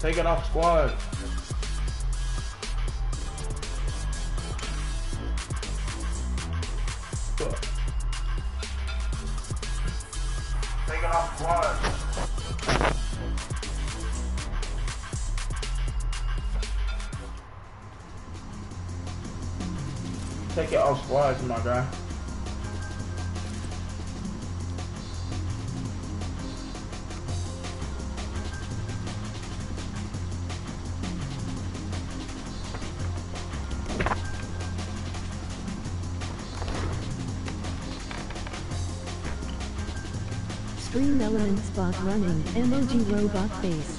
Take it off squad. Take it off squad. Take it off squads, my guy. Stream elements bot running, emoji robot face.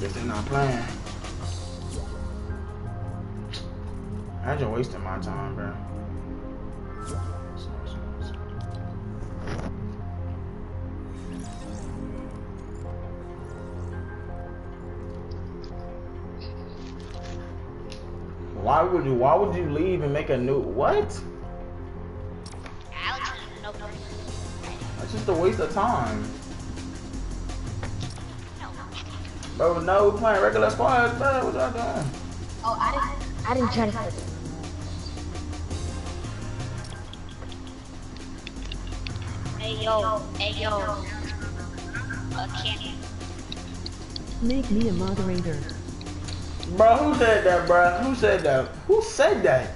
Guess they're not playing. I just wasting my time, bro. Why would you? Why would you leave and make a new what? Alex That's just a waste of time. Bro, no, we playing regular squads, bro. What y'all doing? Oh, I didn't. I didn't try to. Hey yo, hey yo. Uh, candy. Make me a moderator. Bro, who said that, bro? Who said that? Who said that?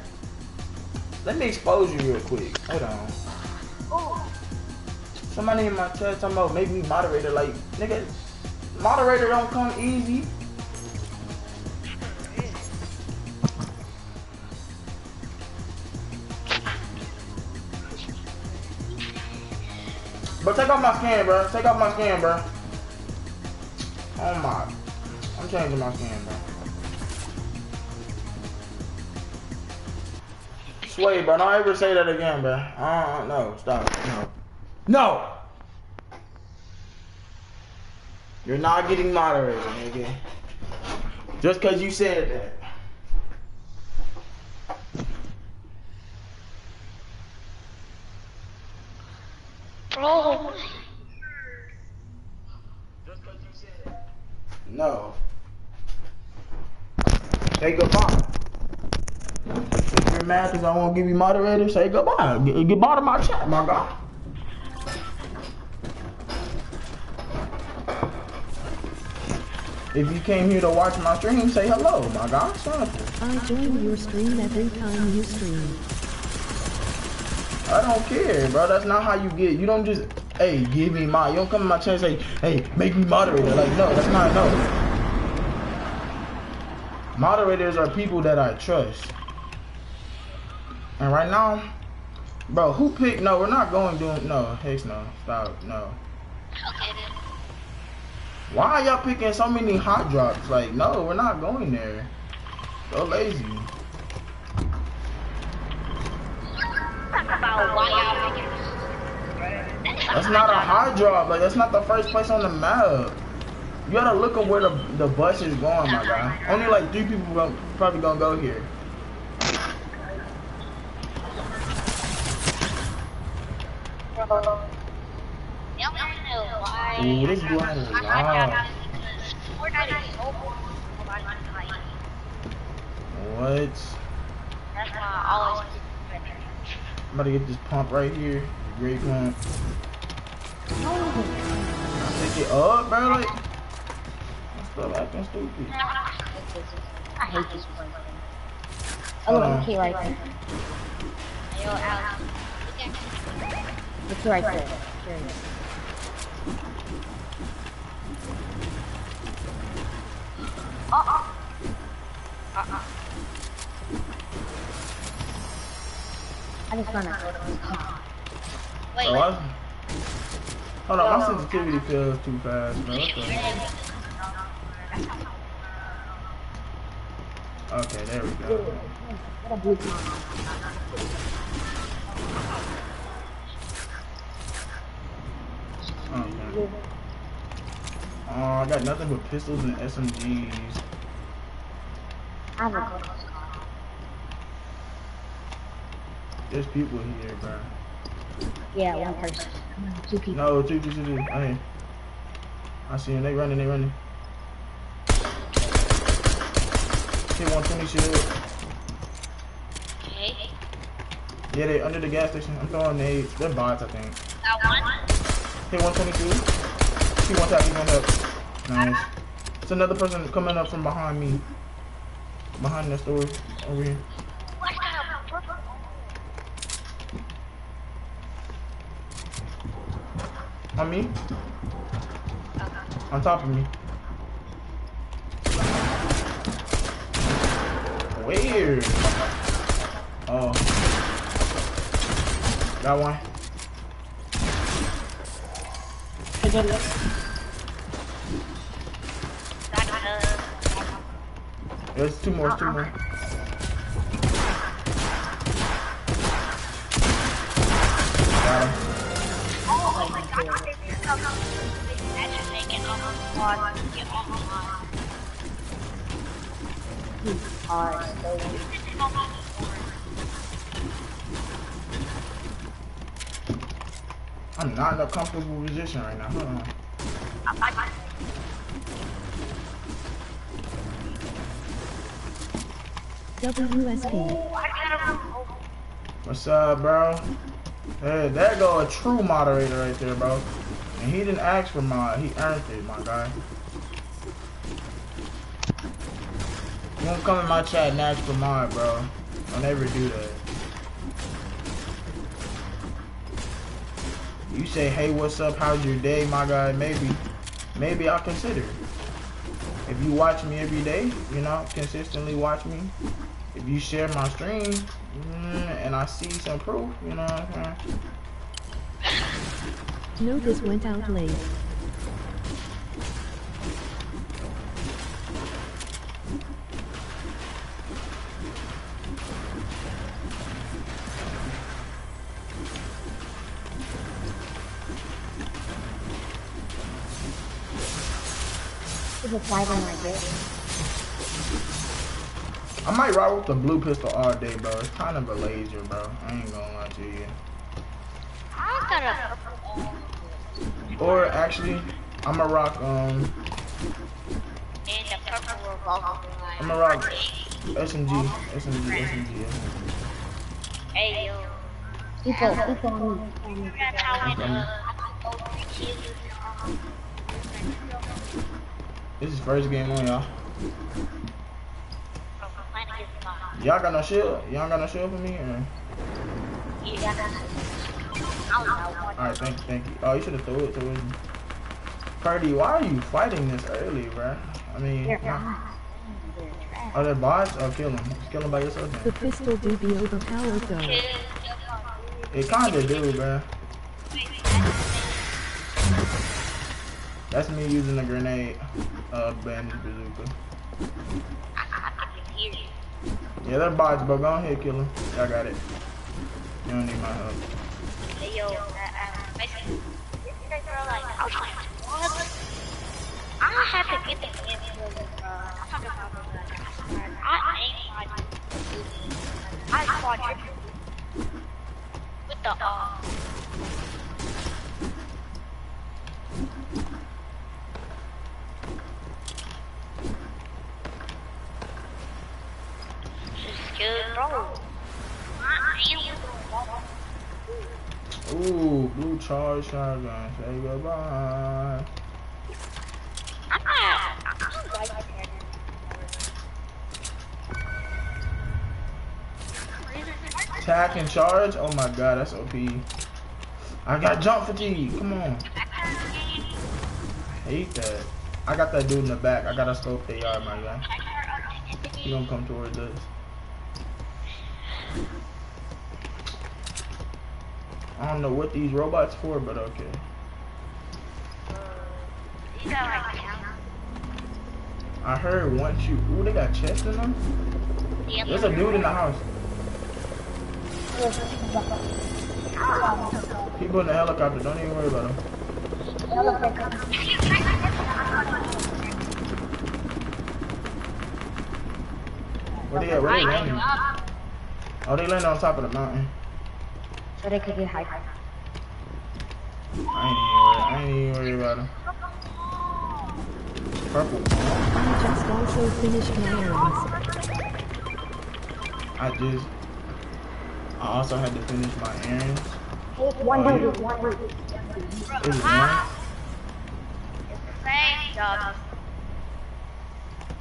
Let me expose you real quick. Hold on. Somebody in my chat talking about make me moderator. Like, nigga, moderator don't come easy. But take off my skin, bro. Take off my skin, bro. Oh my. I'm changing my skin, bro. Sway, bro. Don't ever say that again, bro. Uh, no. Stop. No. No! You're not getting moderated, nigga. Just cause you said that. bro. Just cause you said that. No. Say goodbye. If you're mad cause I won't give you moderator, say goodbye. Get, out of my chat, my guy. If you came here to watch my stream, say hello, my guy. Simple. I join your stream every time you stream. I don't care, bro. That's not how you get. You don't just, hey, give me my. You don't come in my chat and say, hey, make me moderator. Like, no, that's not no. Moderators are people that I trust. And right now, bro, who picked? No, we're not going doing. No, heck no. Stop. No. Okay then. Why are y'all picking so many hot drops? Like, no, we're not going there. So lazy. Talk about why y'all making That's not a hot drop. Like, that's not the first place on the map. You gotta look at where the, the bus is going, my guy. Only like three people probably gonna go here. Y'all know why? Ooh, this boy had a I- I lot. got it because Fortnite is so boring. What? That's why I always. I'm about to get this pump right here. Great pump. Take it up, bro. Like, I'm still acting stupid. I hate this one. Oh, okay, right there. Yo, Alex. Look at- It's right there. There it is. Uh-uh. Uh-uh. I just found out. Wait, Oh, wait. I, hold on, my sensitivity feels too fast, bro. What? Okay, there we go. Okay. Oh, I got nothing but pistols and SMGs. I have a good There's people here, bro. Yeah, one person. Two people. No, two, two, two, two. I mean, I see them. They running, they running. Hit 120 shield. Okay. Yeah, they under the gas station. I'm throwing nades. they're bots, I think. Got one. Hit 122. He tap, he one tap. Nice. It's another person coming up from behind me. Behind the store over here. On me? On top of me. Weird. Oh. Got one. Got another. There's two more, two more. Got him. Oh my god. That should make it almost one. Get online. Alright, I'm not in a comfortable position right now. Uh-uh. Hold on. WSP. What's up, bro? Hey, there go a true moderator right there, bro. And he didn't ask for mod, he earned it, my guy. You won't come in my chat and ask for mod, bro. Don't ever do that. You say, hey, what's up? How's your day, my guy? Maybe, maybe I'll consider. If you watch me every day, you know, consistently watch me. If you share my stream, mm, and I see some proof, you know what I'm saying? No, this went out late. There's a fight on my dick. I might ride with the blue pistol all day, bro. It's kind of a laser, bro. I ain't gonna lie to you. I got a Or actually, I'ma rock um and a purple. I'ma rock SMG, SMG, SMG. Hey yo. People, people on me. That's how it uh, three kills. This is first game on y'all. From Planet is mine. Y'all got no shield? Y'all got no shield for me? Or? You got that? I don't know. Alright, thank you, thank you. Oh, you should have threw it towards me. Purdy, why are you fighting this early, bro? I mean, They're nah. bots. They're trash. are there bots? Oh, kill them. Just kill them by yourself. The pistol do be overpowered though. It kinda do, bro. That's me using a grenade, uh, bandage bazooka. Yeah, they're bots, but go ahead, kill him. I got it. You don't need my help. Hey yo, uh, uh, basically, this like, I was like, have to get the I'm talking about I ain't I quadruple with the, uh, Ooh, blue charge shotgun. Say goodbye. Attack and charge. Oh my god, that's OP. I got jump fatigue. Come on. I hate that. I got that dude in the back. I gotta scope the yard, my guy. He gonna come towards us. I don't know what these robots for, but okay. Uh, you got like count. I heard once you. Ooh, they got chests in them. Yep. There's a dude in the house. People in the helicopter. Don't even worry about them. Where they at? Where they landing? Oh, they landing on top of the mountain. So they could get high. I ain't even worried. I ain't even worried about him. Purple. I just also finished my errands. I just. I also had to finish my errands. One oh, hundred, one hundred. It was one. It's the same dog.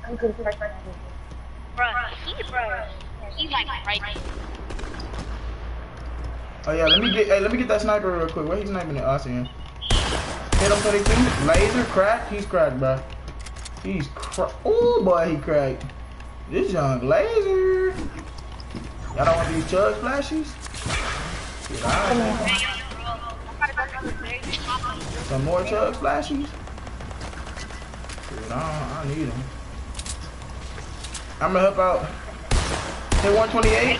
I'm good for first. Bro, he, bro, he's like right. Oh yeah, let me get. Hey, let me get that sniper real quick. Where he's sniping at us in? Hit him 22. Laser crack. He's cracked, bro. He's cracked. Oh boy, he cracked. This young laser. Y'all don't want these chug splashes? Get out. Hey, yo, bro, I'm about to go to the very top. Some more chug splashes? Dude, I, I need them. I'm gonna help out. Hit 128.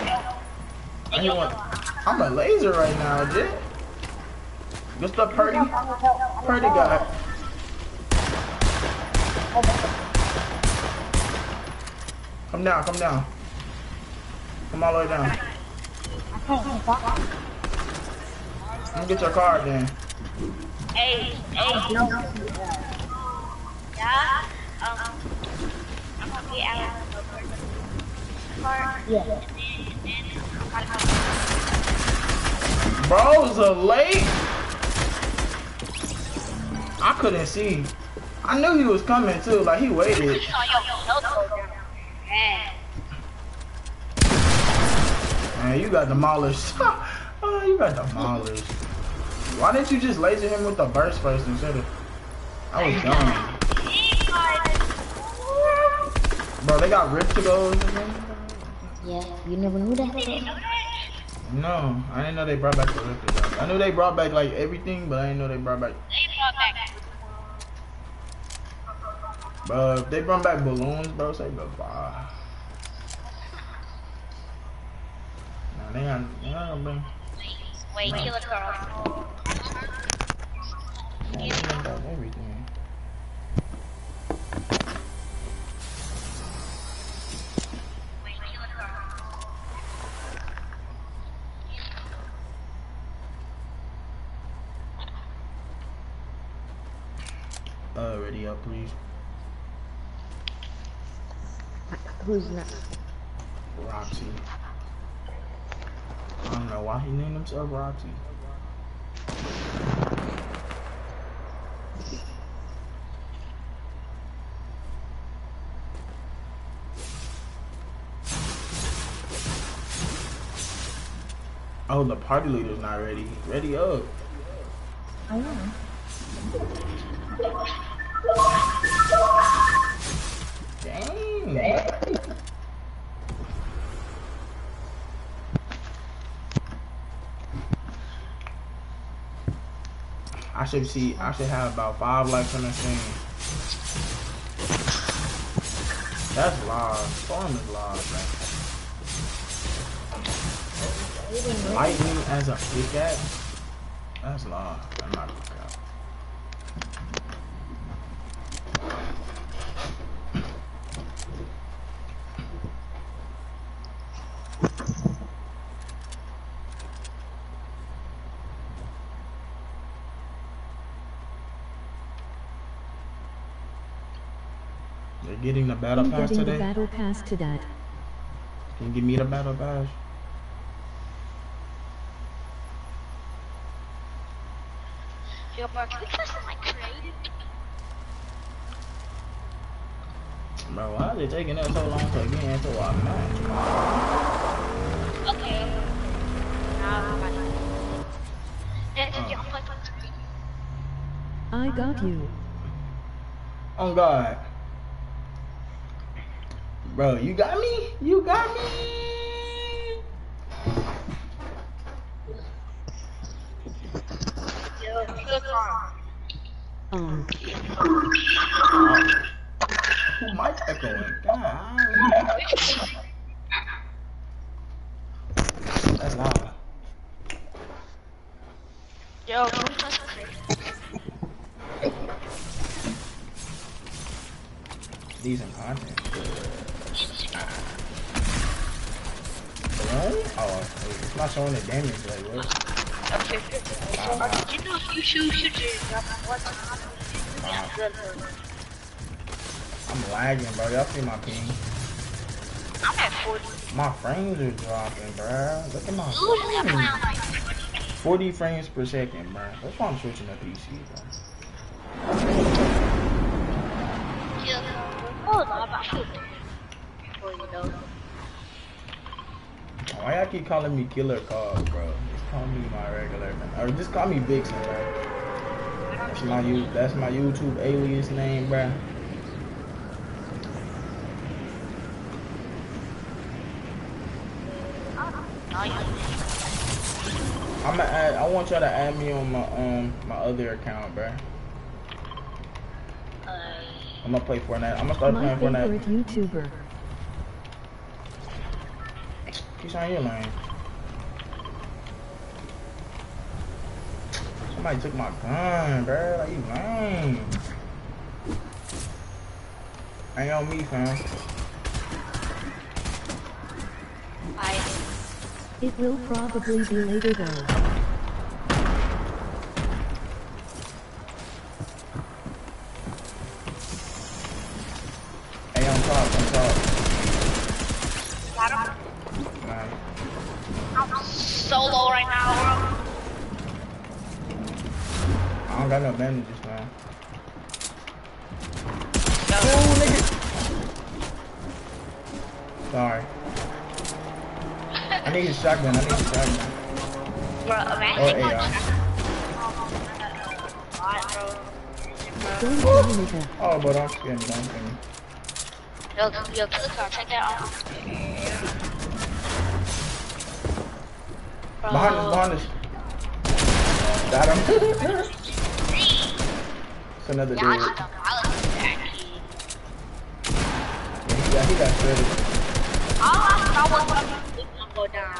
I hit one. I'm a laser right now, dude. Good stuff, Purdy. Purdy guy. Come down, come down. Come all the way down. Let me get your card then. Hey, hey, yeah, um, I'm gonna get out I'm to go. Bro's a late. I couldn't see. I knew he was coming too. Like he waited. Man, you got demolished. oh, you got demolished. Why didn't you just laser him with the burst first instead of? I was dumb. Bro, they got ripped to go. Yeah, you never knew that. Did you know that? No, I didn't know they brought back the rift to go. I knew they brought back like everything, but I didn't know they brought back. They brought back. Bro, if they brought back balloons, bro, say goodbye. Nah, they not, they not gonna bring. Wait, kill a girl. Nah, they bring back everything. Wait, kill a girl. Uh, ready up, please. Who's not? Roxy. I don't know why he named himself Roxy. Oh, the party leader's not ready. Ready up. I am. Dang. I should see. I should have about five likes on this thing. That's live. Storm is live, man. Lightning as a pickaxe. That's live. I'm not gonna count. They're getting the battle I'm pass getting the battle pass to that. Can you give me the battle pass? Yo, bro, can we try some like creative? Bro, why is it taking us so long to get into our match? Okay. Nah, I'm about to. And just get play with. I got you. Oh God. Bro, you got me? You got me? Yo, kill a Um, Who mic echoing? God. That's loud. Yo, can we try some creative? Decent content. Alone? Oh, it's not showing the damage like what? Okay. You know, if you shoot, shoot your one Yeah, good. I'm lagging, bro. Y'all see my ping? I'm at 40. My frames are dropping, bro. Look at my Who's frames. 40 frames per second, bro. That's why I'm switching to PC, bro. Yeah. No, I'm not shooting. Before you know. Why y'all keep calling me Killer Carl, bro? Just call me my regular name. Or just call me Vixen, bro. That's my you. That's my YouTube alias name, bro. No, you I'm gonna add. I want y'all to add me on my um my other account, bro. uh, I'm gonna play Fortnite. I'm gonna start My playing favorite YouTuber. Keep on your lane. Somebody took my gun, bro. Like you lame. Ain't on me, fam. I, It will probably be later though. Hey, on top, on top. got him. Nah. I'm solo right now, bro. I don't got no bandages, man. Yo, Oh, nigga. Sorry. I need a shotgun. I need a shotgun. bro, Or AR. Bro. Don't tell me that. Oh, but I'm scared. Don't scare me. Yo, yo, kill the car, check that out. Bro, Behind us, behind us. Got him. it's another dude. Yeah, I Yeah, just don't know. I like that kid. he got, he got shredded. All I saw was one of go down.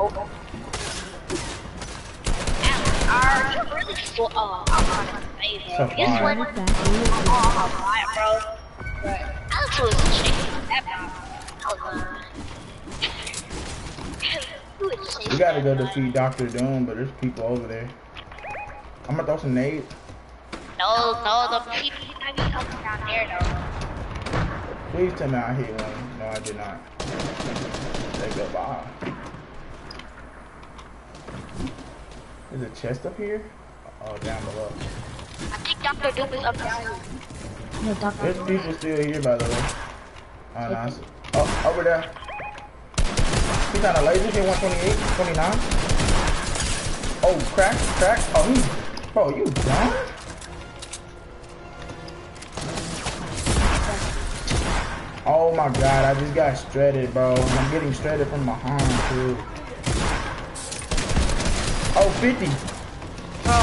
Oh. Alex, are you really full? Oh, I'm on his face. This far. one, Right back in your oh, bro. But Alex was chasing that bomb. We gotta go that defeat Doctor Doom, but there's people over there. I'm gonna throw some nades. No, no, the people that be coming down there though. Please tell me I hit one. No, I did not. They go by. There's a chest up here? Oh, down below. I think Dr. Doom is up there. No, Doctor. There's people still here, by the way. Oh, no, I see- oh over there. On a laser here, 128, 29. Oh, crack, crack. Oh, he, bro, you dumb? Oh my god, I just got shredded, bro. I'm getting shredded from behind, too. Oh, 50. Bro.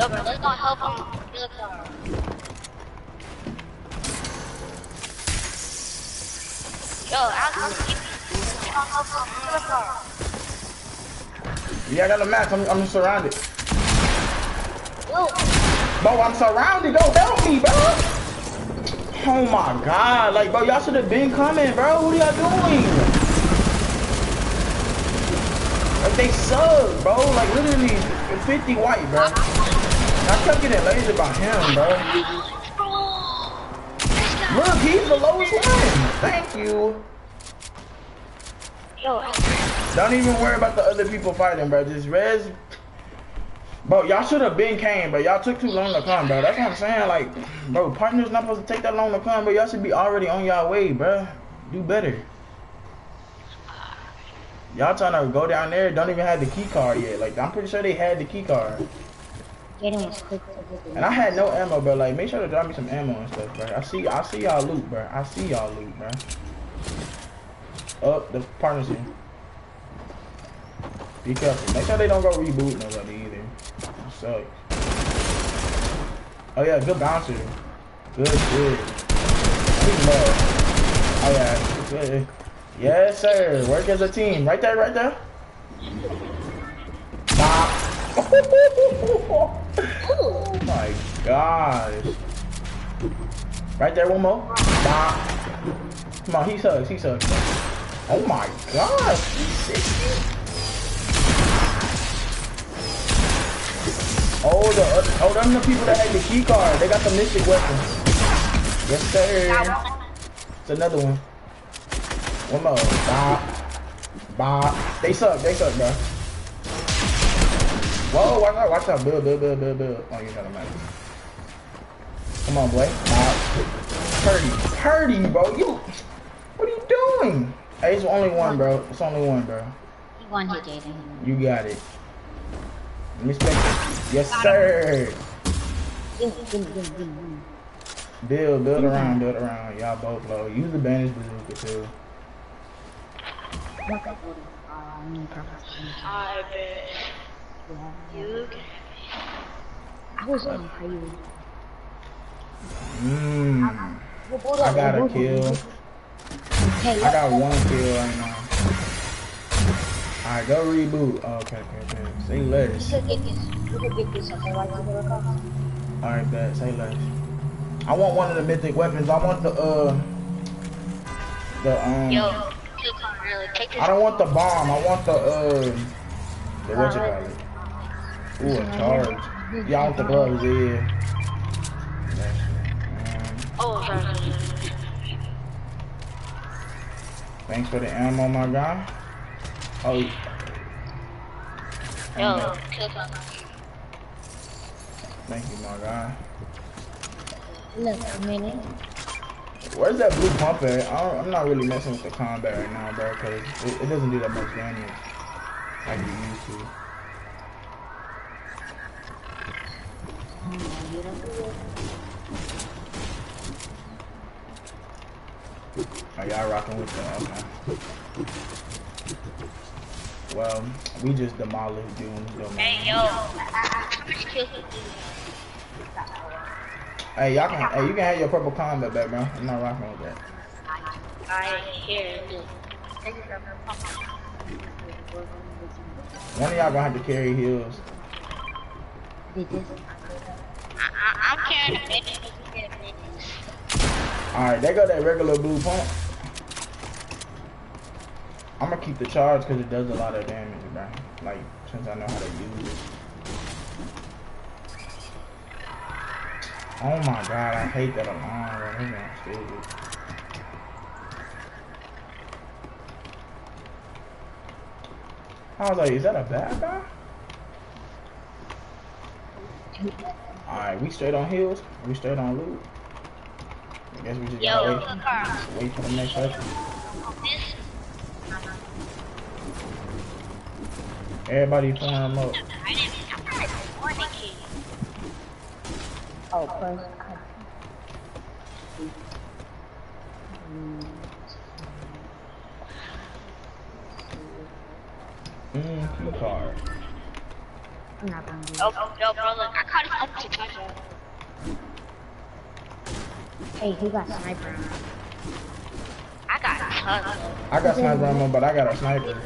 Yo, bro, let's go help him. Yo, go Yeah, I got a match. I'm, I'm surrounded. Bro, I'm surrounded. Go help me, bro. Oh my god. Like, bro, y'all should have been coming, bro. What are y'all doing? Like, they suck, bro. Like, literally, 50 white, bro. I kept getting lasered by him, bro. Look, he's the lowest one. Thank you. Don't even worry about the other people fighting, bro. Just res. Bro, y'all should have been came, but y'all took too long to come, bro. That's what I'm saying. Like, bro, partners not supposed to take that long to come, but y'all should be already on y'all way, bro. Do better. Y'all trying to go down there, don't even have the key card yet. Like, I'm pretty sure they had the key card. And I had no ammo, bro. Like, make sure to drop me some ammo and stuff, bro. I see, I see y'all loot, bro. I see y'all loot, bro. Oh, the partners here. Be careful. Make sure they don't go reboot nobody either. That sucks. Oh yeah, good bouncer. Good, good. Big love. Oh yeah, good. Yes, sir. Work as a team. Right there, right there. Bop. oh my gosh. Right there, one more. Bop. Come on, he sucks, he sucks. Oh my god, 360? Oh, the other, oh, them the people that had the key card. They got the mythic weapon. Yes, sir. It's another one. One more. Bop. Bop. They suck. They suck, bro. Whoa, watch out, watch out. Build, build, build, build, build. Oh, you got a matter. Come on, boy. Bop. Purdy. Purdy, bro. You. What are you doing? Hey, it's only one, bro. It's only one, bro. He one hit Jaden. You got it. Let me spec it. Yes, sir. Build, build around, build around. Y'all both low. Use the bandage bazooka too. Look at what I mean, purple. I bet Yeah, you can. I was on crazy. Mmm. I got we'll a kill. Hey, I got one kill right now. Alright, go reboot. Oh, okay, okay, okay. Say less. could get this. We could get this up. Right to the car. Alright, bet. Say less. I want one of the mythic weapons. I want the, uh... The, um... Yo, really take this. I don't want the bomb. I want the, uh... The what you call it? Ooh, a charge. Yeah, I want the gloves, yeah. That. Um, Oh, sorry, sorry, sorry. Thanks for the ammo, my guy. Oh, Yo, kill time. thank you, my guy. Look, a minute. Where's that blue pump at? I don't, I'm not really messing with the combat right now, bro, because it, it doesn't do that much damage like it used to. Are y'all rocking with that? Okay. Well, we just demolished domain. Hey, yo. How much kills did you Hey, y'all can, hey, you can have your purple combat back, bro. I'm not rocking with that. I hear you. One of y'all gonna have to carry heals. I, I, I'm carrying a. You carry a baby. Alright, there go that regular blue pump. I'm gonna keep the charge because it does a lot of damage, bro. Like, since I know how to use it. Oh my god, I hate that alarm, bro. Man stupid. I was like, is that a bad guy? Alright, we straight on heals. We straight on loot. I guess we just Yo, gotta look, wait, Carl. wait for the next person. Everybody throwing them up. I didn't, I'm not a warning kid. Oh, first cut. Mmm, key card. I'm not gonna do Oh, yo, bro, look, I caught it up to touch it. Hey, who got sniper? I got tons. I got sniper ammo, but I got a sniper.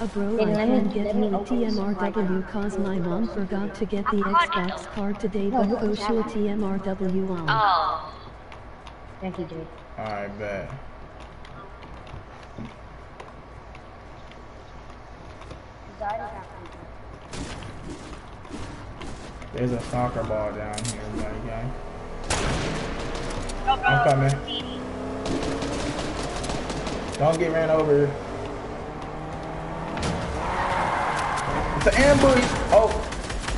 A bro, Then I let me- can get me you a TMRW cause my mom forgot to get the Xbox card today, but go show TMRW on. Oh, Thank you, Jay. Alright, bet. There's a soccer ball down here, my guy. I'm coming. Don't get ran over. It's an ambush. Oh,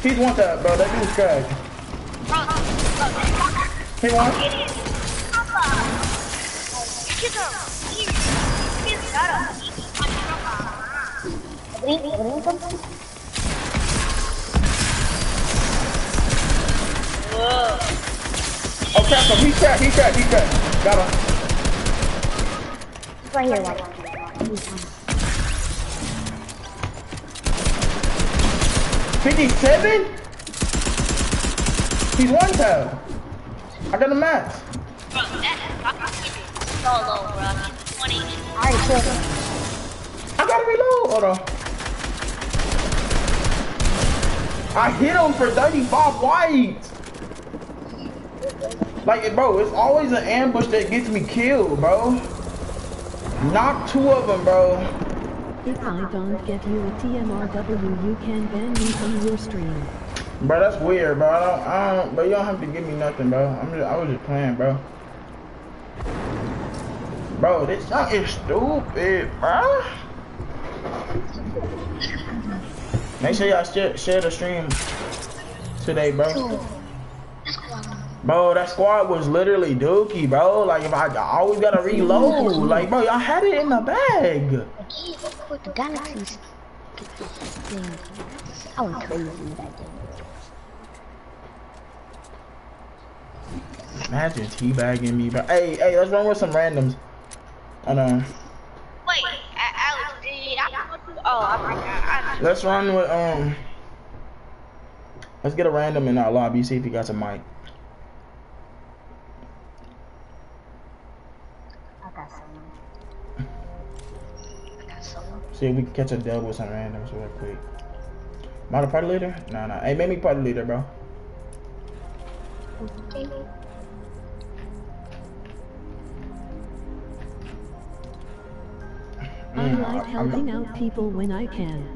he's one tap, bro. That dude's cracked. He won. Whoa. Oh, crap him. He's cracked. He's cracked. He's cracked. Got him. It's right here, watch. He's. 57? He's one tap. I got a match. Bro, that is so low, bro. 20. I already killed him. I gotta reload. Hold on. I hit him for 35 whites. Like, bro, it's always an ambush that gets me killed, bro. Knock two of them, bro. If I don't get you a TMRW, you can ban me from your stream. Bro, that's weird, bro. I don't, I don't, bro. You don't have to give me nothing, bro. I'm just, I was just playing, bro. Bro, this junk is stupid, bro. Make sure y'all share, share the stream today, bro. Bro, that squad was literally dookie, bro. Like, if I, I always gotta reload. Like, bro, y'all had it in the bag. Okay, look what the galaxies. I went crazy that game. Imagine teabagging me, bro. Hey, hey, let's run with some randoms. I know. Wait, Alex, did I Oh, I forgot. I, Let's run with um. Let's get a random in our lobby. See if he got some mic. See if we can catch a dub with some randoms real quick. Am I the party leader? Nah, nah. Hey, make me party leader, bro. Okay. I Mm, like I'm helping out people when I can.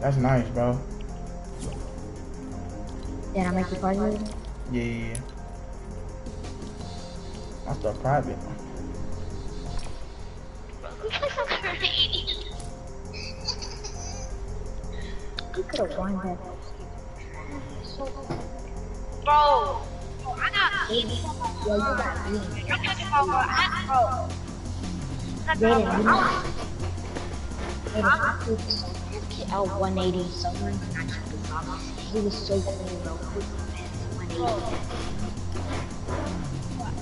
That's nice, bro. Did I make you party leader? Yeah, yeah, yeah. That's the private. You could have won that. bro, I got Yeah, you got me. I'm talking about bro, I, bro. I'm talking Jaden, about, you bro, know. Jaden, I took L 180 someone. He was so cool, bro. He was 180.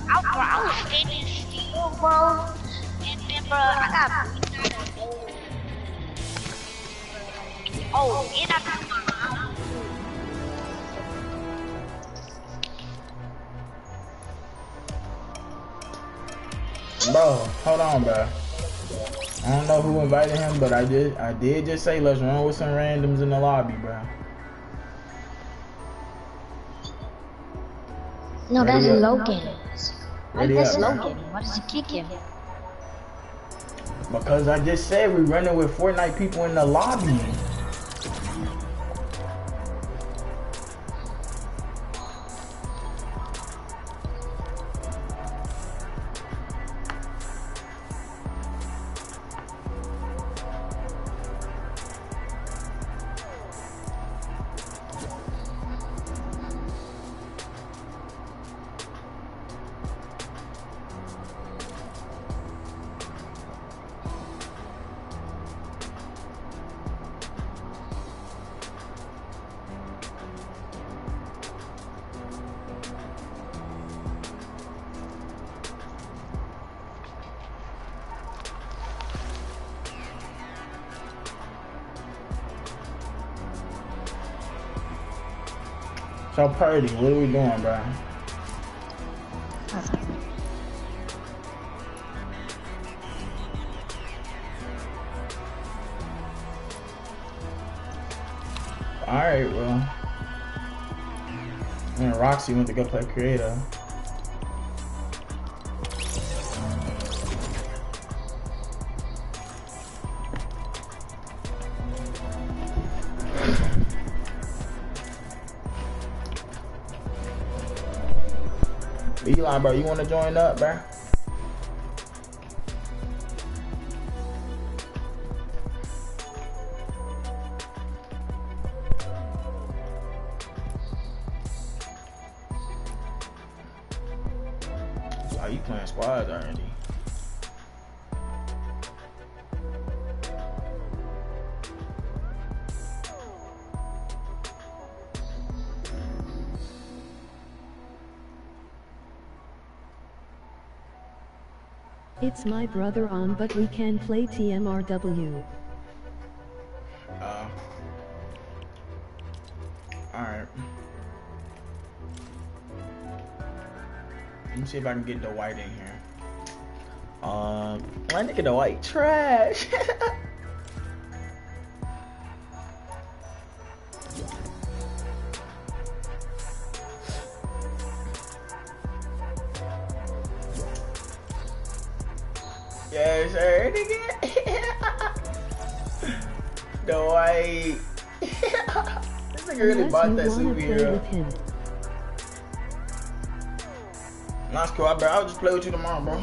I, bro, I was standing still, bro. Bro, I got beat out of goal. Oh, and I got my Bro, hold on, bro. I don't know who invited him, but I did. I did just say let's run with some randoms in the lobby, bro. No, that's Ready up. Logan. Ready That's up. Logan. Why does he kick him? Because I just said we're running with Fortnite people in the lobby. So what are we doing, bro? All right, well. And Roxy went to go play creator. Eli, bro, you want to join up, bro? It's my brother on but we can play TMRW. Uh, Alright. Let me see if I can get the white in here. Um, my nigga the white trash. yes, sir, nigga. the white. Nigga really Unless bought you that superhero. with. Nah, cool. I bet I'll just play with you tomorrow, bro.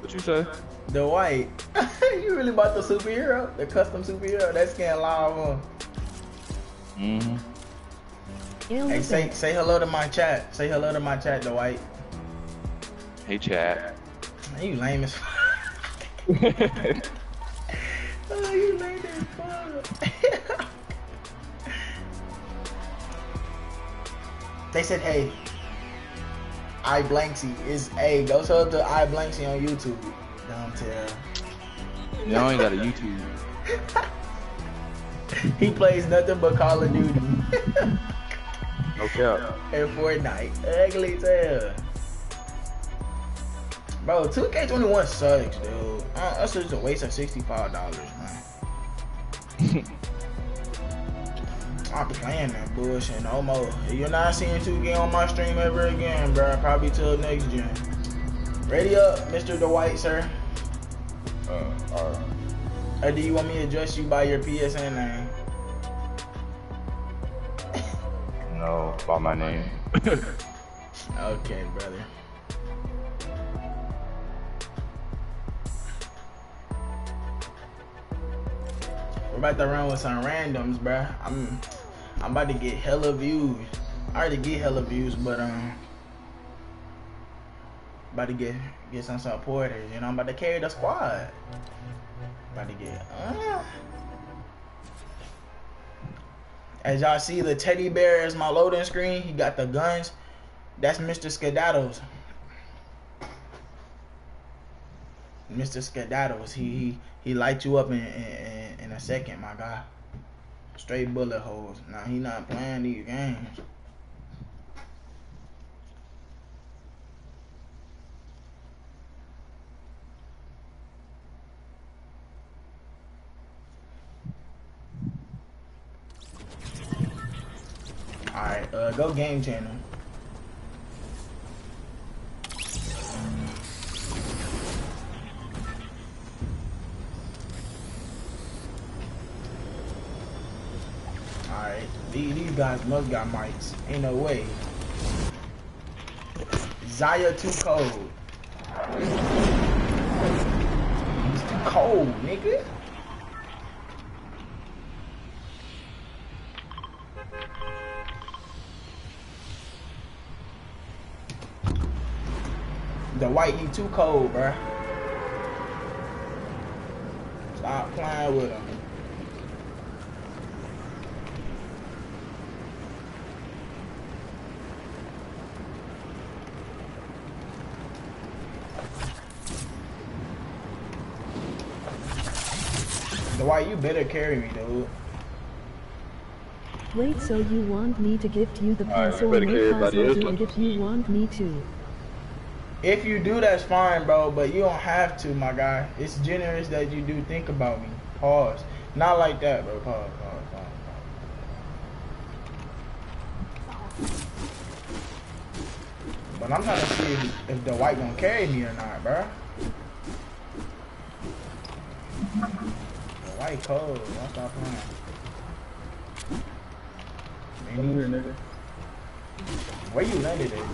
What you say? The white. you really bought the superhero? The custom superhero? That skin live on. Mm-hmm. Hey, say say hello to my chat. Say hello to my chat, the white. Hey, chat. Man, you lame as fuck. they said, hey, I Blanksy is A. Go sub to I Blanksy on YouTube. Dumb tail. Y'all ain't got a YouTube. He plays nothing but Call of Duty No cap. and Fortnite. Ugly tail. Bro, 2K21 sucks, dude. Uh, that's just a waste of $65, man. I'm playing that bullshit no more. You're not seeing 2K on my stream ever again, bro. Probably till next gen. Ready up, Mr. Dwight, sir. Uh, alright. Or do you want me to address you by your PSN name? No, by my name. Okay, brother. We're about to run with some randoms, bruh. I'm I'm about to get hella views. I already get hella views, but um about to get get some supporters, you know, I'm about to carry the squad. About to get uh. As y'all see, the teddy bear is my loading screen. He got the guns. That's Mr. Skedaddles. Mr. Skedaddles. He he he light you up in, in in a second, my guy. Straight bullet holes. Now he not playing these games. Alright, uh, go game channel. Alright, these, guys must got mics. Ain't no way. Zaya too cold. He's too cold, nigga. The white he too cold, bruh. Stop playing with him. The you better carry me, dude. Wait, so you want me to gift you the pencil? better carry No everybody puzzle, do like if you want me to. If you do, that's fine, bro. But you don't have to, my guy. It's generous that you do think about me. Pause. Not like that, bro. Pause. Pause. Pause. pause. But I'm trying to see if, if the white gonna carry me or not, bro. The white cold. Don't stop playing. Come here, nigga. Where you landed it?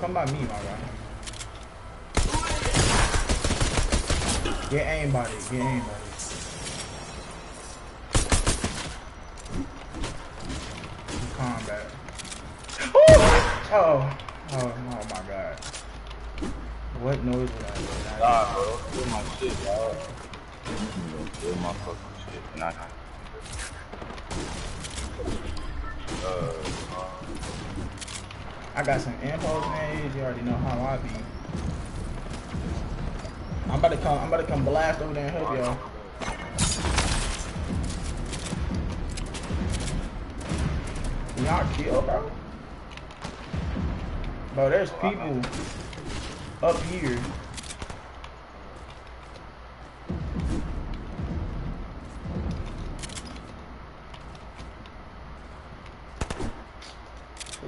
Come by me, my guy. Get aim body. Get aim body. Combat. oh. Oh, oh my god. What noise was that? Nah, bro. Don't my shit, dog. Don't steal my fucking shit. I uh, I got some impulse man. You already know how I be. I'm about to come. I'm about to come blast over there and help y'all. Y'all kill, bro. Bro, there's people up here.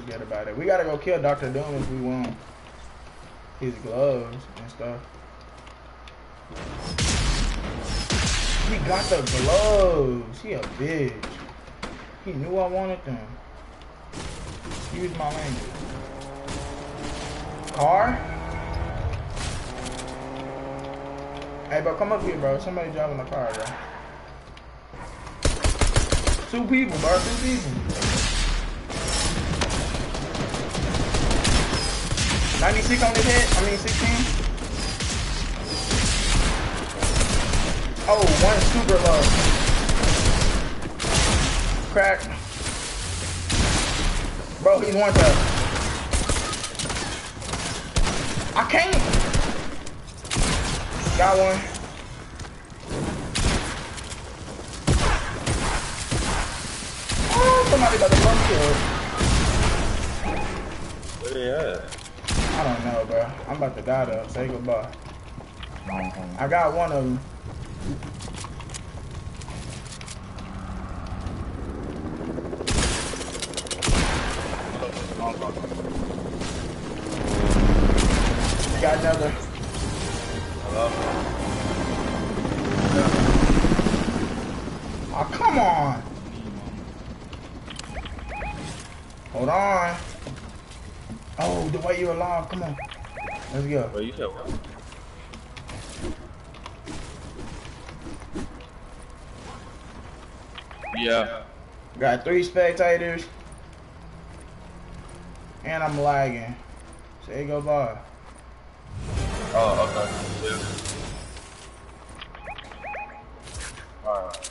Forget about it. We gotta go kill Dr. Doom if we want his gloves and stuff. He got the gloves. He a bitch. He knew I wanted them. Excuse my language. Car? Hey, bro, come up here, bro. Somebody driving a car, bro. Two people, bro. Two people. 96 on his head. I mean, 16. Oh, one super low. Crack. Bro, he's one tap. I can't. Got one. Oh, somebody got the front kill. Where they at? I don't know, bro. I'm about to die though. Say goodbye. I got one of them. Come on. Let's go. Wait, you said what? Yeah. Got three spectators. And I'm lagging. Say goodbye. Oh, okay. Yeah. Alright.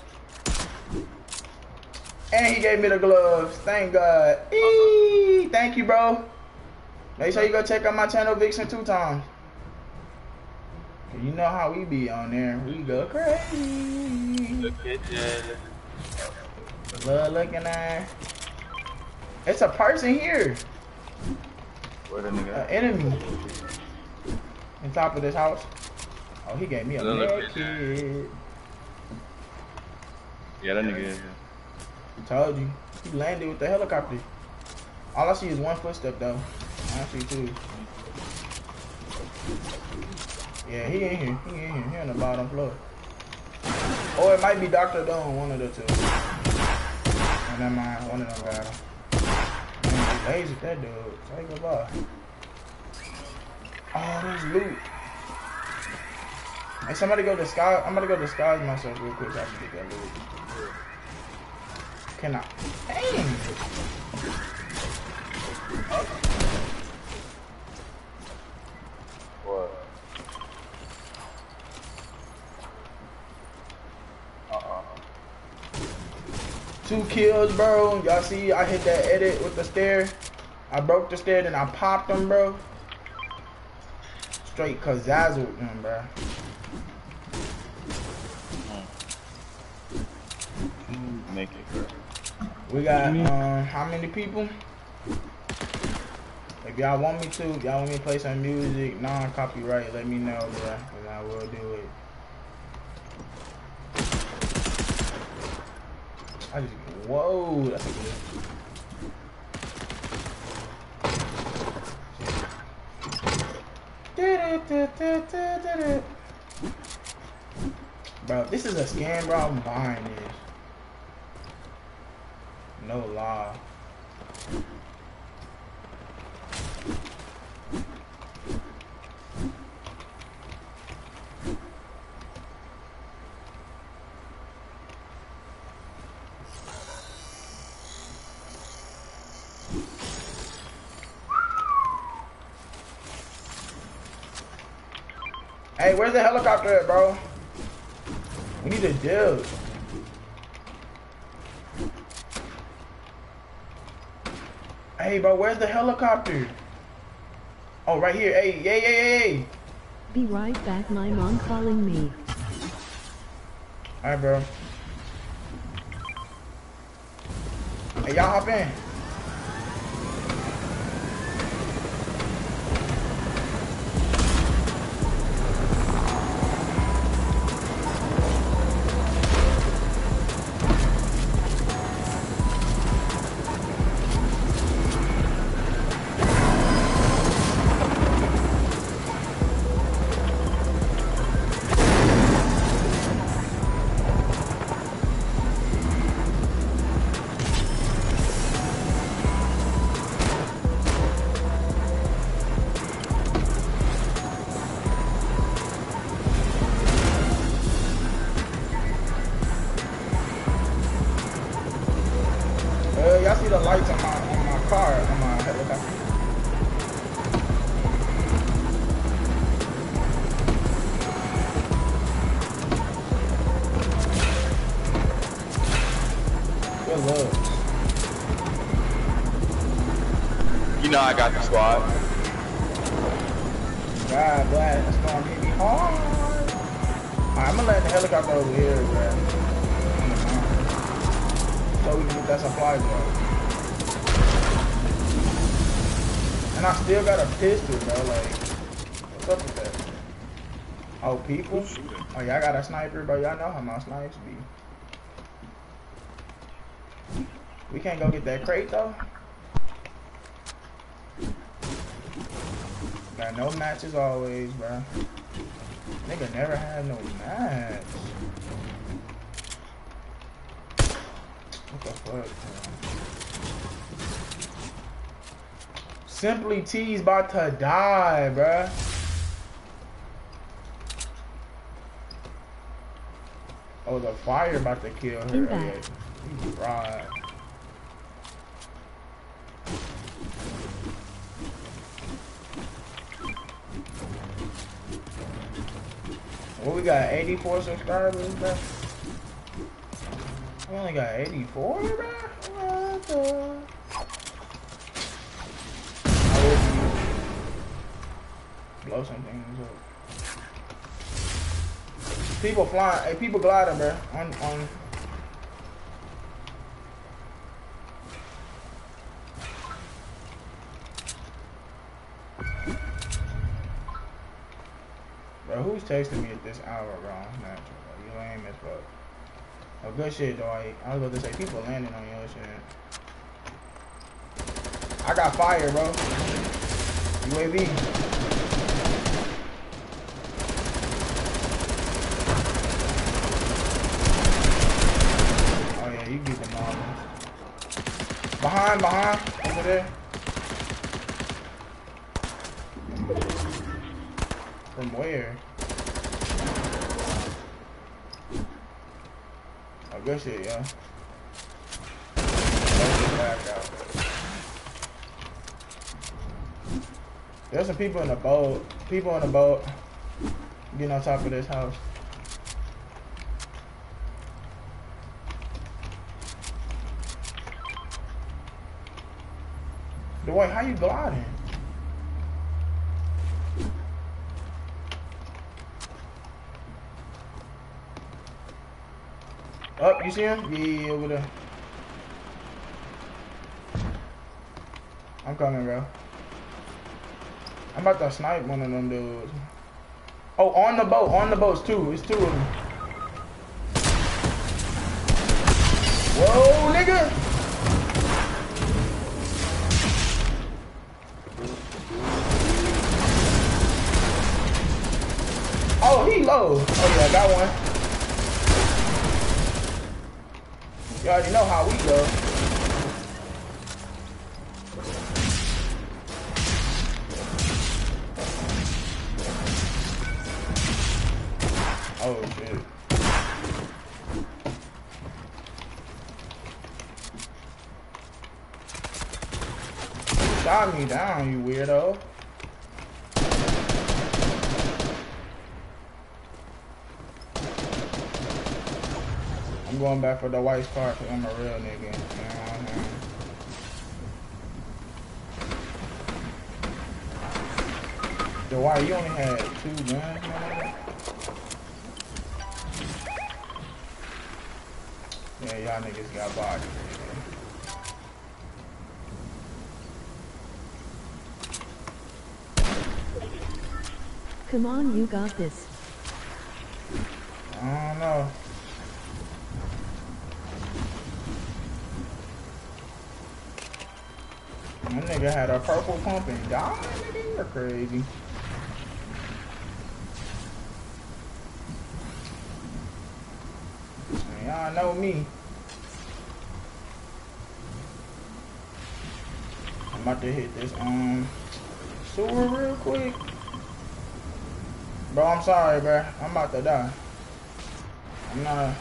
And he gave me the gloves. Thank God. Eee, thank you, bro. Make sure you go check out my channel, Vixen, two times. You know how we be on there. We go crazy. The kitchen. Love looking at. It's a person here. Where the nigga? An enemy. On top of this house. Oh, he gave me a Look med kit. Yeah, that nigga is. Told you. He landed with the helicopter. All I see is one footstep though. See two. Yeah, he in here. He in here. He on the bottom floor. Or it might be Dr. Doom, one of the two. Oh, never mind. One of them got him. Lazy that dude. Say goodbye. Oh, there's loot. Hey, somebody go disguise. I'm gonna go disguise myself real quick so I can get that loot. Can I? Dang! What? Uh-uh. Two kills, bro. Y'all see, I hit that edit with the stair. I broke the stair, then I popped them, bro. Straight kazazzled them, bro. You Make it, bro. We got, um, how many people? If y'all want me to, y'all want me to play some music, non-copyright, let me know, bro. Cause I will do it. I whoa, that's a good. Bro, this is a scam, bro. I'm buying this. No lie. Hey, where's the helicopter at, bro? We need a deal. Hey, bro, where's the helicopter? Oh, right here. Hey, yeah, yeah, yeah. Be right back, my mom calling me. All right, bro. Hey, y'all hop in. Know I got the squad. God bless. That's gonna hit me hard. Alright, I'm gonna land the helicopter over here, bro. So we can get that supply drop. And I still got a pistol, bro. Like, what's up with that? Oh, people? Oh, y'all got a sniper, bro. Y'all know how my snipes be. We can't go get that crate, though. Got no matches always, bro. Nigga never had no match. What the fuck, man? Simply T's about to die, bro. Oh, the fire about to kill her. Right. What we got? 84 subscribers, bro. We only got 84, bro. What the? Blow some things up. People flying, hey, people gliding, bro. On, on. Bro, who's texting me at this hour, bro? Snapchat, bro. You lame as fuck. Oh, good shit, Dwight. I was about to say, people landing on your shit. I got fire, bro. UAV. Oh yeah, you get them all. Behind, behind, over there. From where? Oh, I shit, yo. Back out. There's some people in the boat. People in the boat. Getting on top of this house. Dwight, how you gliding? Up, you see him? Yeah, over there. I'm coming, bro. I'm about to snipe one of them dudes. Oh, on the boat, on the boats too. It's two of them. Whoa, nigga! Oh, he low. Oh yeah, I got one. You already know how we go. Oh shit. You shot me down, you weirdo. I'm going back for the white car because I'm a real nigga. You know what I'm saying? The white, you only had two guns, man. Yeah, y'all niggas got bodied. Come on, you got this. I don't know. That nigga had a purple pump and died, nigga. You're crazy. Y'all know me. I'm about to hit this um sewer real quick. Bro, I'm sorry, bro. I'm about to die. I'm not.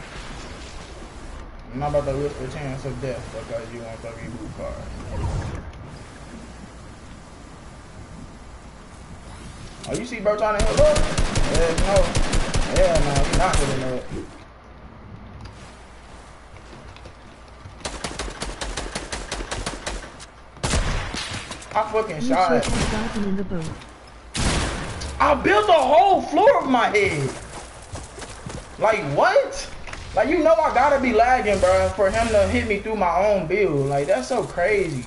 I'm not about to risk the chance of death because you want the reboot card. Oh, you see bro trying to hit up? Yeah, no. Yeah, no, he's not hitting up. I fucking You shot. should have gotten in the boat. I built a whole floor of my head. Like what? Like you know I gotta be lagging, bro, for him to hit me through my own build. Like that's so crazy.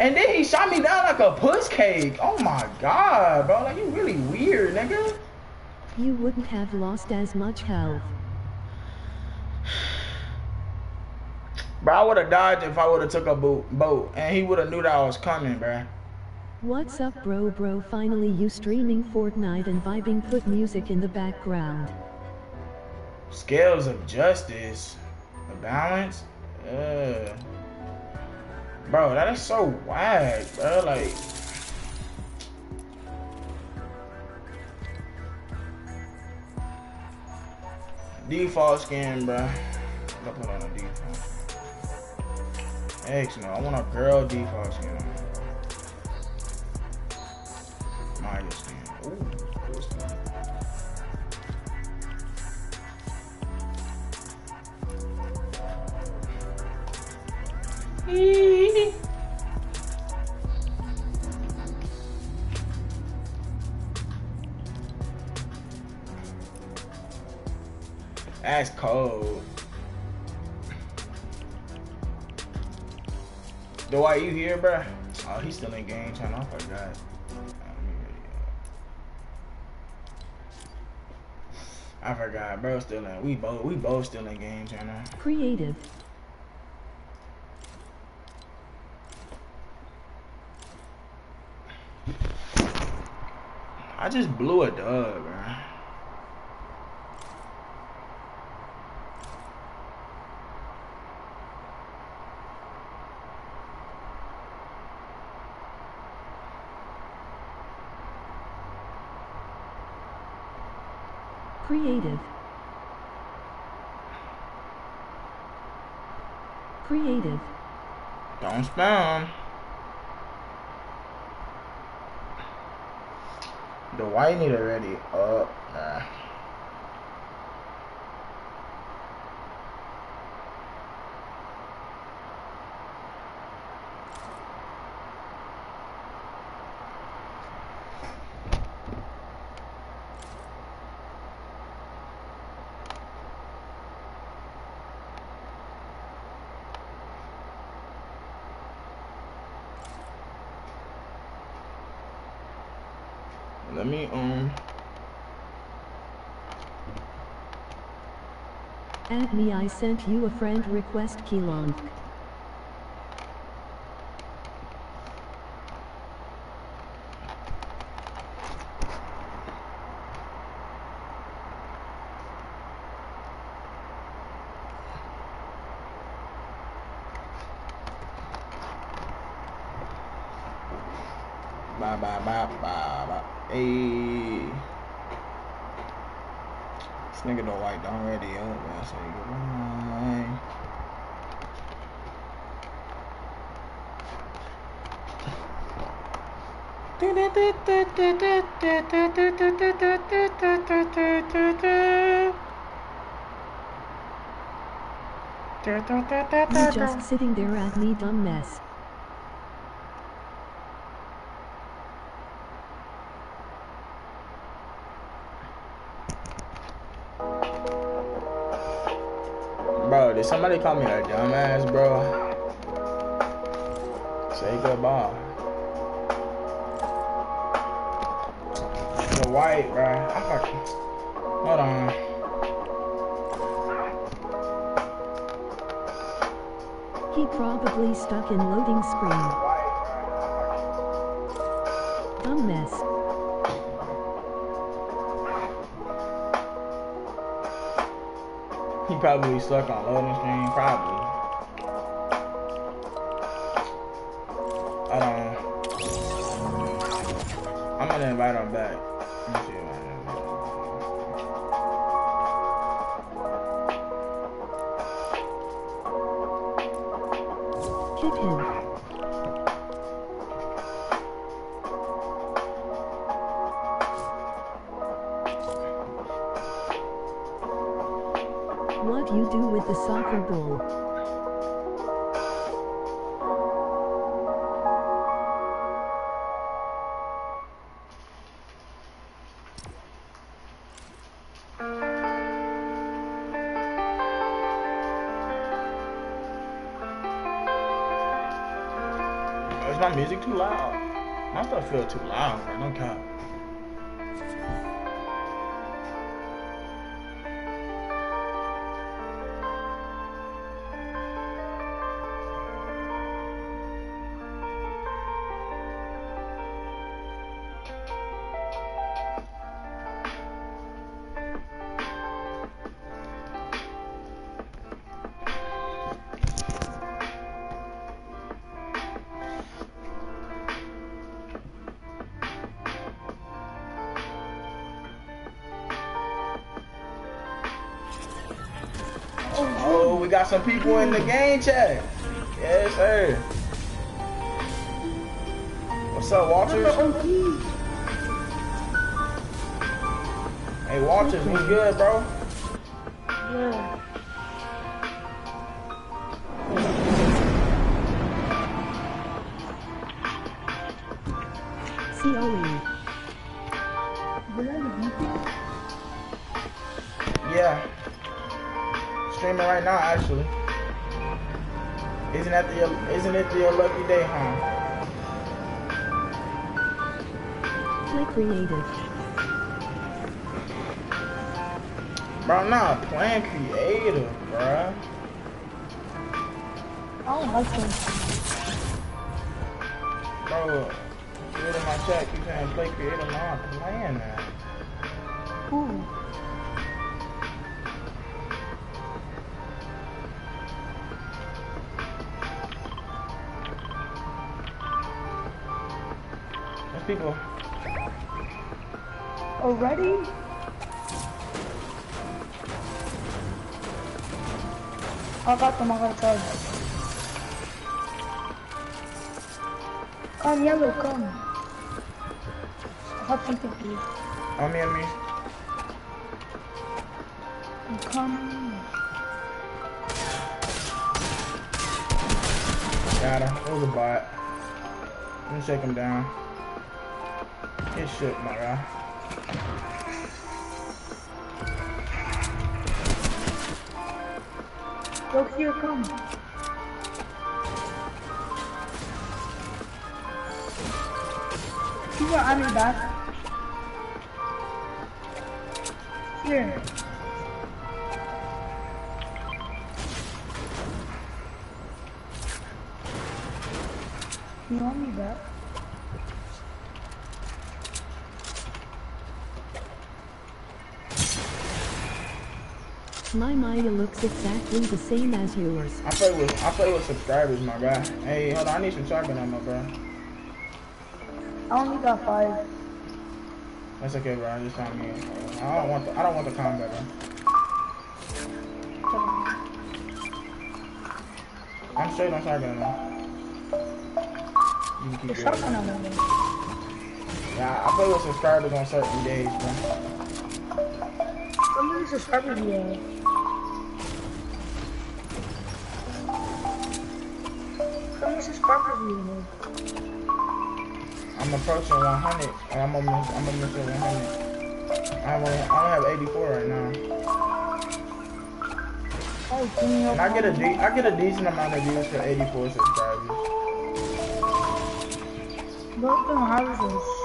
And then he shot me down like a puss cake. Oh my god, bro. Like you really weird, nigga. You wouldn't have lost as much health. Bro, I would have died if I would have took a boat, boat, and he would have knew that I was coming, bro. What's up bro bro finally you streaming Fortnite and vibing put music in the background. Scales of justice, the balance. Uh, bro, that is so whack, bro. Like, default skin, bro. I put on a default. X no, I want a girl default skin. on. Maya That's cold. Dwight, you here, bro? Oh, he's still in game channel. I forgot. I forgot, bro. Still in. We both. We both still in game channel. Creative. I just blew a dub, bro. Creative. Creative. Don't spam. The white need already up. Nah. Let me um. Me I sent you a friend request Keylon. Bye bye bye bye bye. Hey. This nigga don't like don't ready up, man. Say goodbye. You just sitting there at me dumb mess. Somebody call me a dumbass, bro? Say goodbye. The white, bro. I. Hold on. He probably stuck in loading screen. Dumb mess. Probably stuck on loading screen, probably. My stuff some people in the game chat. Yes, sir. What's up, Walters? Hey, Walters, we good, bro? Yeah. Isn't that the isn't it your lucky day, huh? Play creative. Bro, I'm not playing creative, bro. I don't like them. Bro, kid in my chat keep saying play creative. No, I'm playing that. Already? I got them, I got try. Come, yellow, come. I have something for you. On me, on me. Come. Got him. It was a bot. Let me shake him down. Get shook, my guy. Go here, come. You got on your back. Here. Exactly the same as yours. I play with I play with subscribers, my guy. Hey, hold on, I need some shotgun ammo, bro. I only got five. That's okay, bro. I just found me. I don't want the I don't want the combat, bro. I'm straight on shotgun ammo. You can keep The shotgun on me. Yeah, I play with subscribers on certain days, bro. How many subscribers do you have? Subscribers you have? I'm approaching 100, and I'm almost, I'm almost at 100. I only, I only have 84 right now. Oh, And I get a de- I get a decent amount of views for 84 subscribers. Both them houses.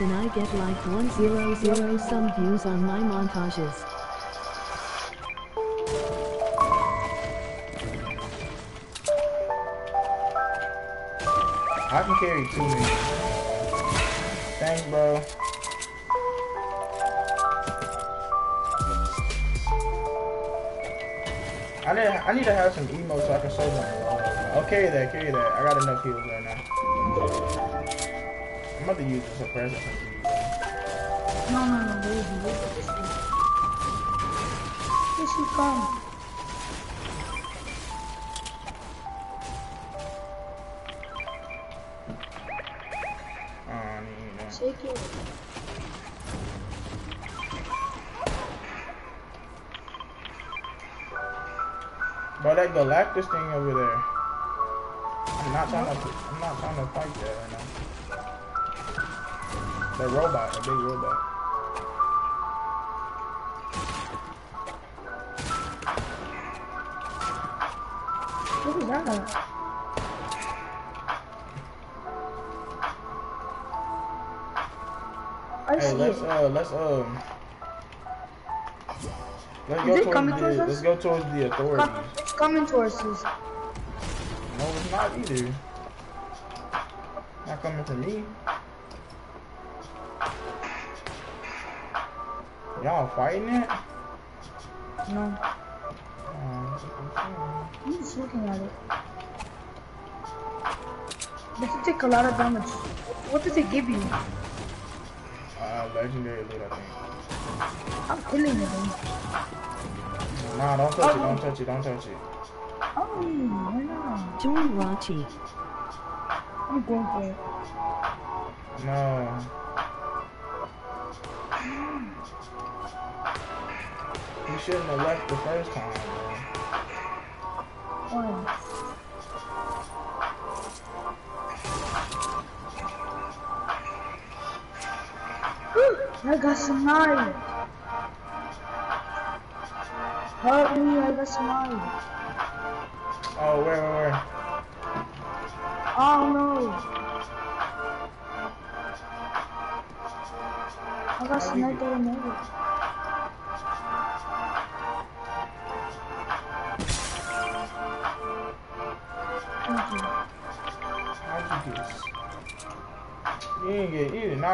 and I get like 100 some views on my montages. I can carry two me. Thanks, bro. I need, I need to have some emo so I can show them. Okay, there, carry that. I got enough heals there about to use this suppressor. No, no, no, baby. Here she comes. Need it. Bro, that Galactus thing over there. I'm not trying to. I'm not trying to fight that right now. The robot, the big robot. What was that? I Hey, see let's it. uh, let's um. Let's go towards the. towards? Let's go towards the authorities. Come, it's coming towards us. No, it's not either. Not coming to me. Y'all fighting it? No, Oh, I'm just looking at it. Does it take a lot of damage? What does it give you? uh, legendary loot, I think. I'm killing it. Then. Nah, don't touch it, don't touch it, don't touch it. Oh, why not? Join Rachi. I'm going for it. No. Shouldn't have left the first time, bro. Why? I got some knife. Help me, I got some knife. Oh, where, where, where? Oh no. I got some knife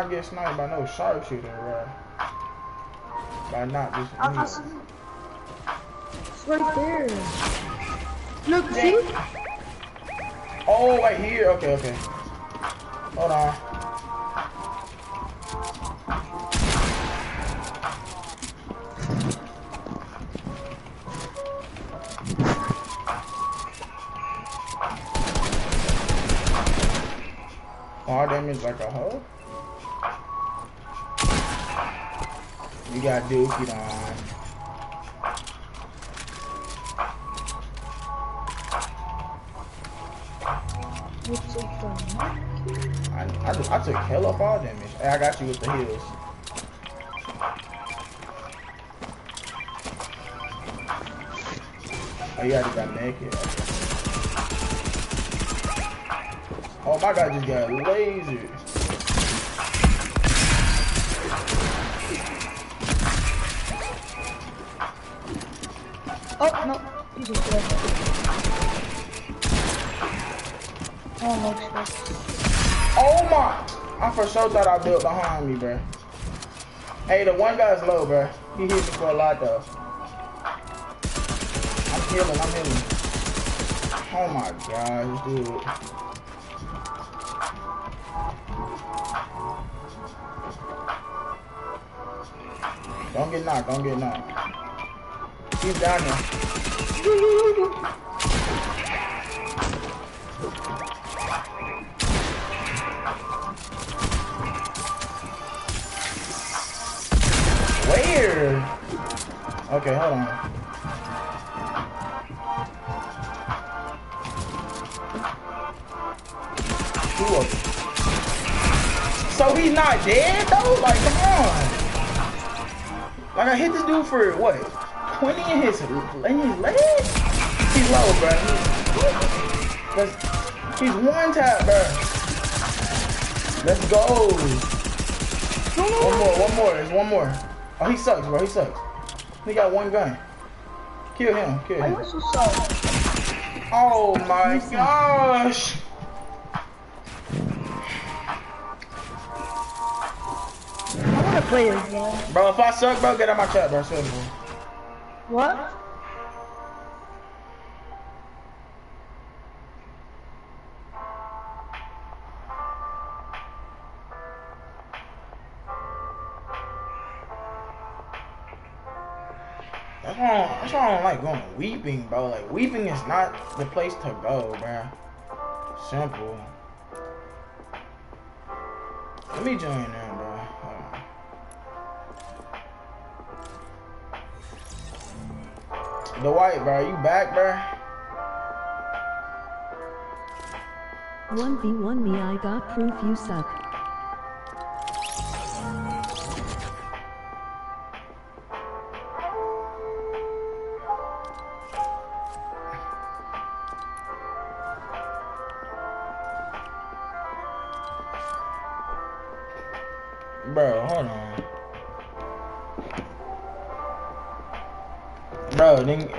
not get sniped by no sharpshooter, bro. By not just me. It's right there. Look, see? Oh, right here. Okay, okay. Hold on. It from? I, I, I took hell up all damage. Hey, I got you with the heals. Oh, you already got naked. Oh, my guy just got lasered. For sure thought I built behind me, bruh. Hey, the one guy's low, bruh. He hit me for a lot, though. I'm healing, I'm healing. Oh my gosh, dude. Don't get knocked, don't get knocked. He's down there. Okay, hold on. Two of them. So he's not dead though? Like, come on. Like I hit this dude for what? 20 in his in his leg? He's low, bro. He's, he's one tap, bro. Let's go. One more, one more, there's one more. Oh, he sucks, bro. He sucks. He got one gun. Kill him. Kill him. Oh my gosh. I wanna play this game. Bro, if I suck, bro, get out my chat, bro. Seriously. What? Like going weeping, bro. Like weeping is not the place to go, bro. Simple. Let me join in, bro. The white, bro. You back, bro? 1v1 me I got proof you suck.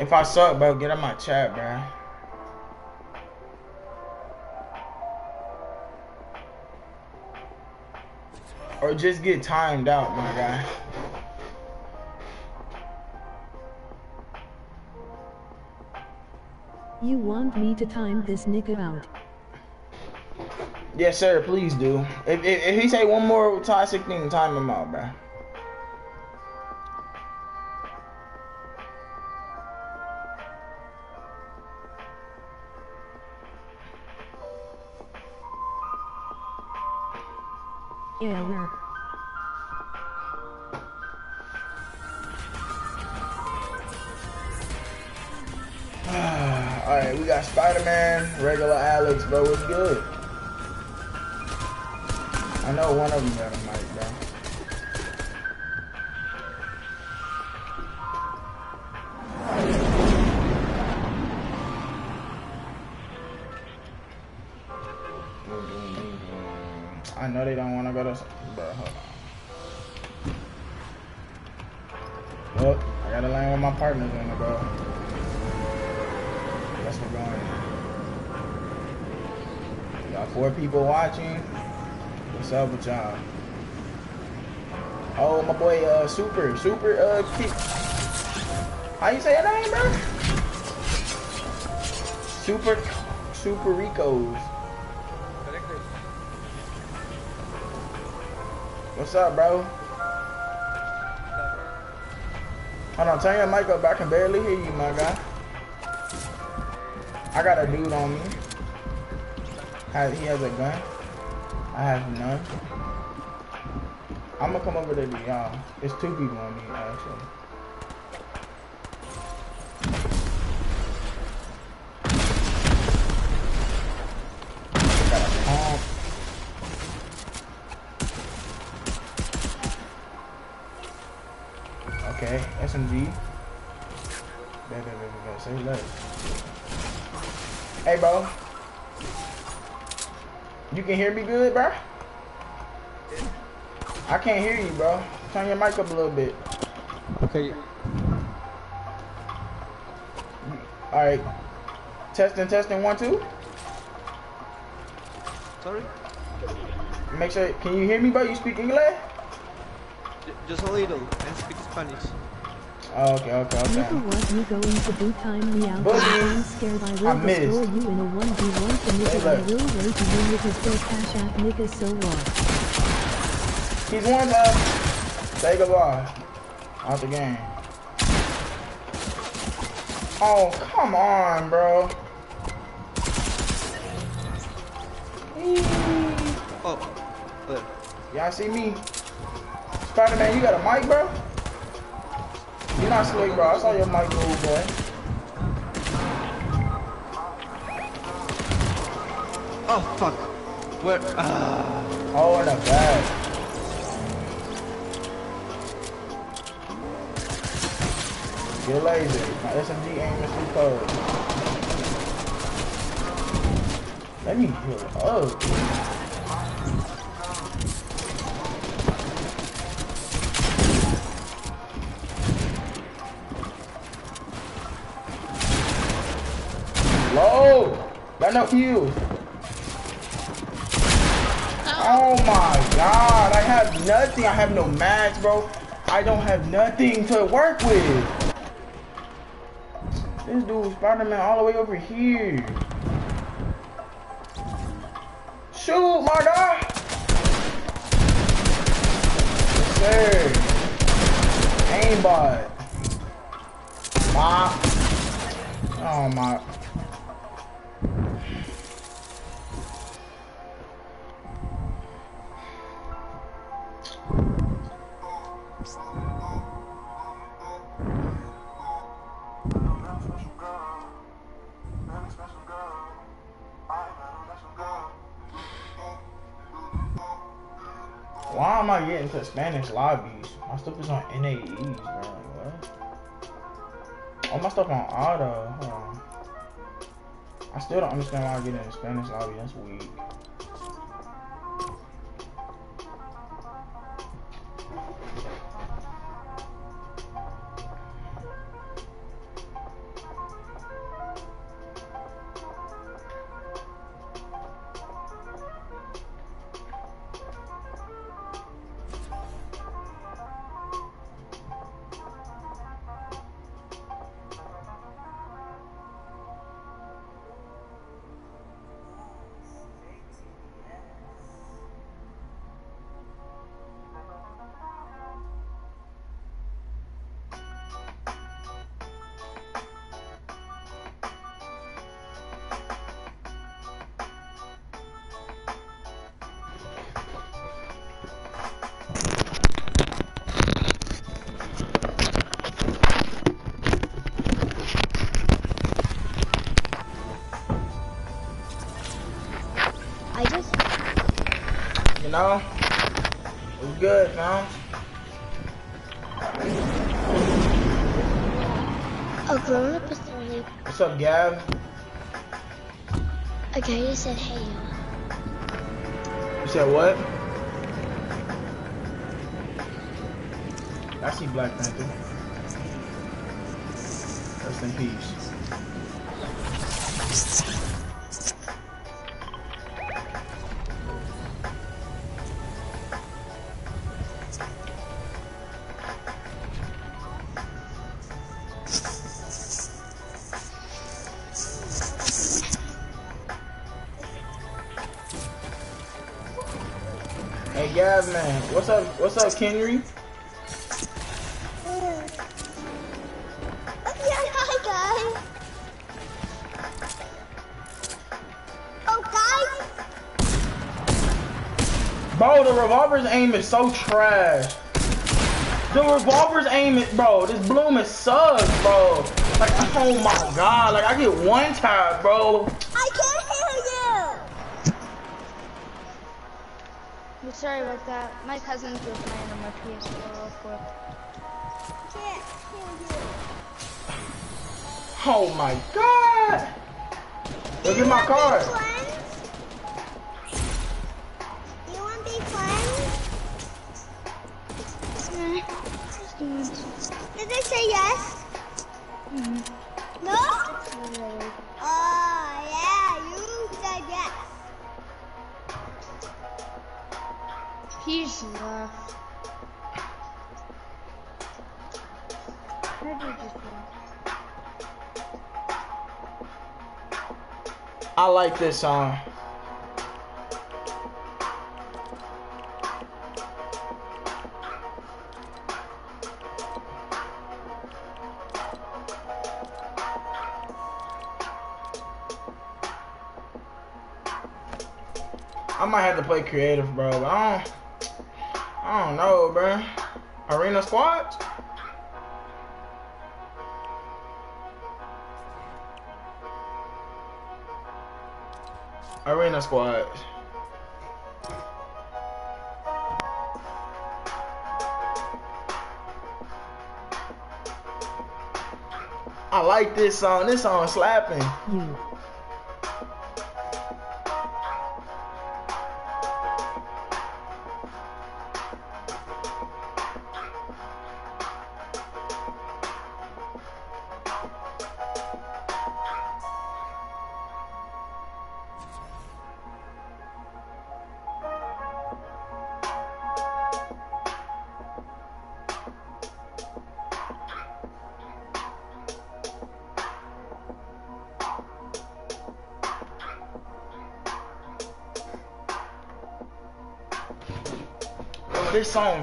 If I suck, bro, get on my chat, bro. Or just get timed out, my guy. You want me to time this nigga out. Yes, sir. Please do. If, if, if he say one more toxic thing, time him out, bro. People watching. What's up with y'all? Oh, my boy, uh, Super, Super, uh, Ki- how you say that name, bro? Super, Super Ricos. What's up, bro? Hold on, turn your mic up. I can barely hear you, my guy. I got a dude on me. Ha- He has a gun. I have none. I'm gonna come over there to y'all. It's um, two people on me, actually. Okay, SMG. Bet, bet, bet, bet. Say less. Hey, bro. You can hear me good, bro? I can't hear you, bro. Turn your mic up a little bit. Okay, All right. Testing, testing, one, two. sorry? Make sure. Can you hear me, bro? You speak English? J- Just a little. I speak Spanish. Oh, okay, okay, okay. Nigga, what you going to do? Time me out. Buddy, I'm scared I will I destroy you in a 1v1 to Hey, nigga. I look. will rape you nigga still cash out nigga so what? He's one up. Say goodbye. Out the game. Oh, come on, bro. Eee. Oh, there. Y'all see me? Spider-Man, you got a mic, bro? You're not slick, bro. I saw your mic move, boy. Oh, fuck. Where? Ah. Oh, in the back. Get lazy. My SMG aim is too cold. Let me heal up. Heals. Oh my god, I have nothing. I have no max, bro. I don't have nothing to work with. This dude Spider-Man all the way over here. Shoot, my guy. Yes, sir. Aimbot. Mop. Oh my. To Spanish lobbies? My stuff is on NAEs, bro. What? All my stuff on auto. I still don't understand why I get in the Spanish lobby. That's weak. Hey man, what's up what's up Kenry? Yeah, hi guys. Oh guys. Bro, the revolver's aim is so trash. The revolver's aim is bro, this bloom is sucks, bro. Like oh my god, like I get one tap, bro. That. My cousins were playing on my PS4 real quick. Can't hear you. Oh my god. Look at my card. You want to be friends? Did they say yes? Mm-hmm. No? He's left. I like this song. I might have to play creative, bro. I don't. I don't know, bro. Arena squads. Arena squad. I like this song. This song slapping. You.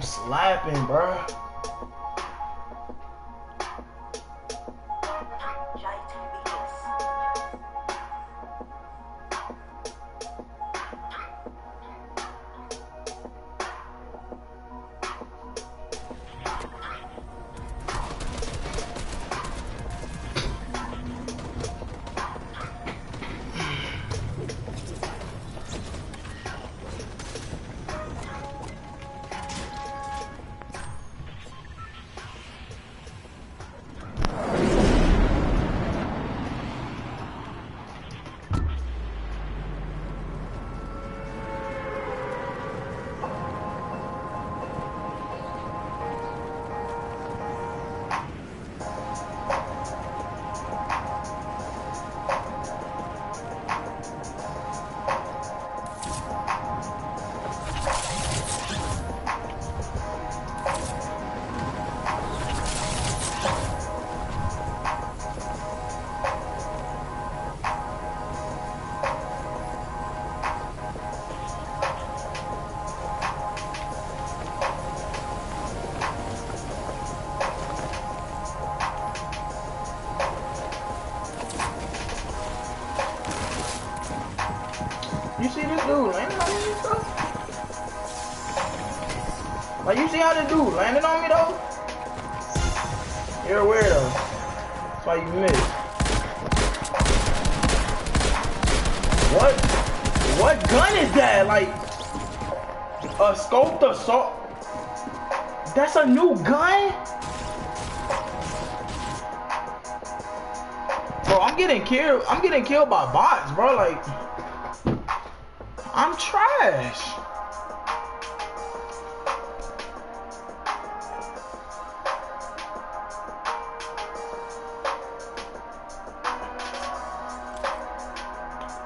slapping, bro.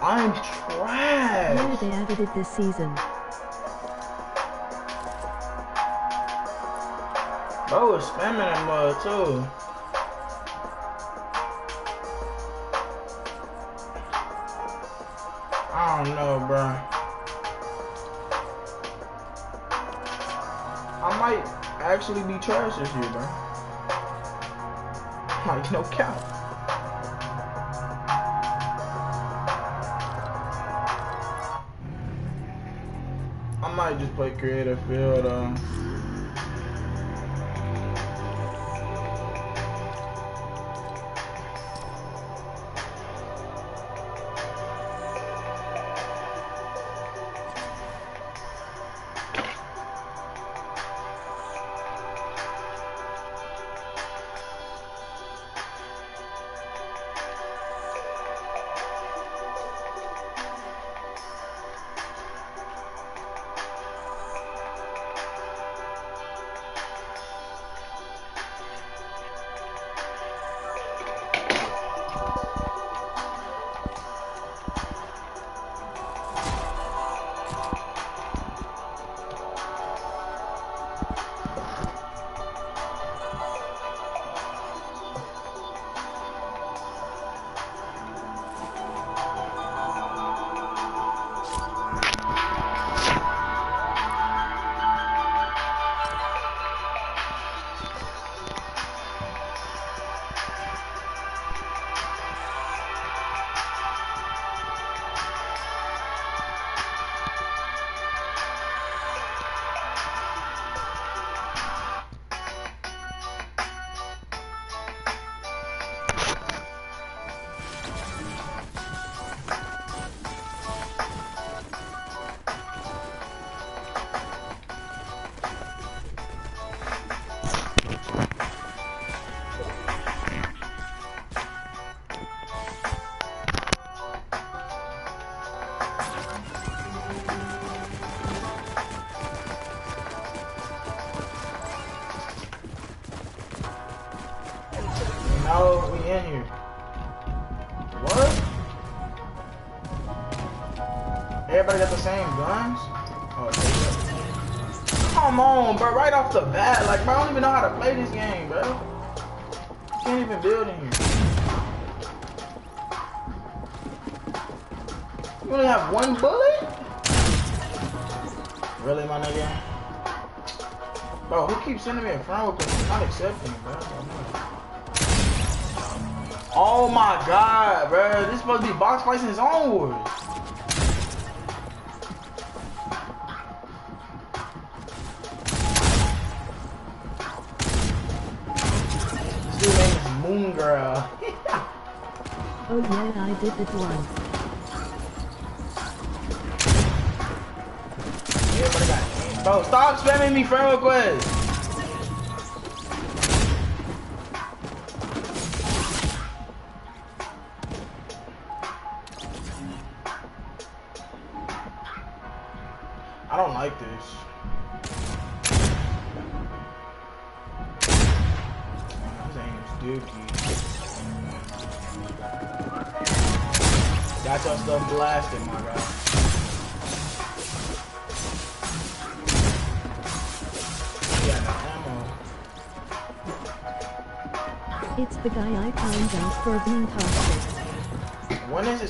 I'm trash. No, they added it this season. Bo was spamming that mud too. I don't know, bro. I might actually be trash this year, bro. Like, no cap. I just play creative field. Um,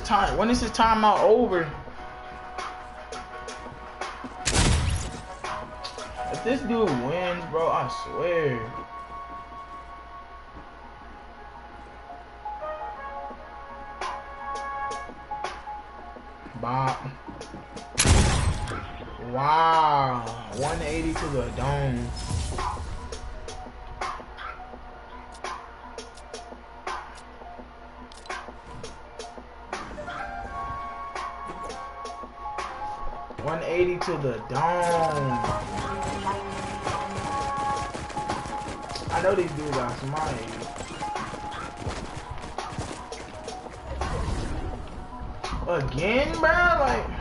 time? When is his timeout over? If this dude wins, bro, I swear. Bop. Wow. 180 to the dome. To the dome. I know these dudes are smart. Again, bro? Like.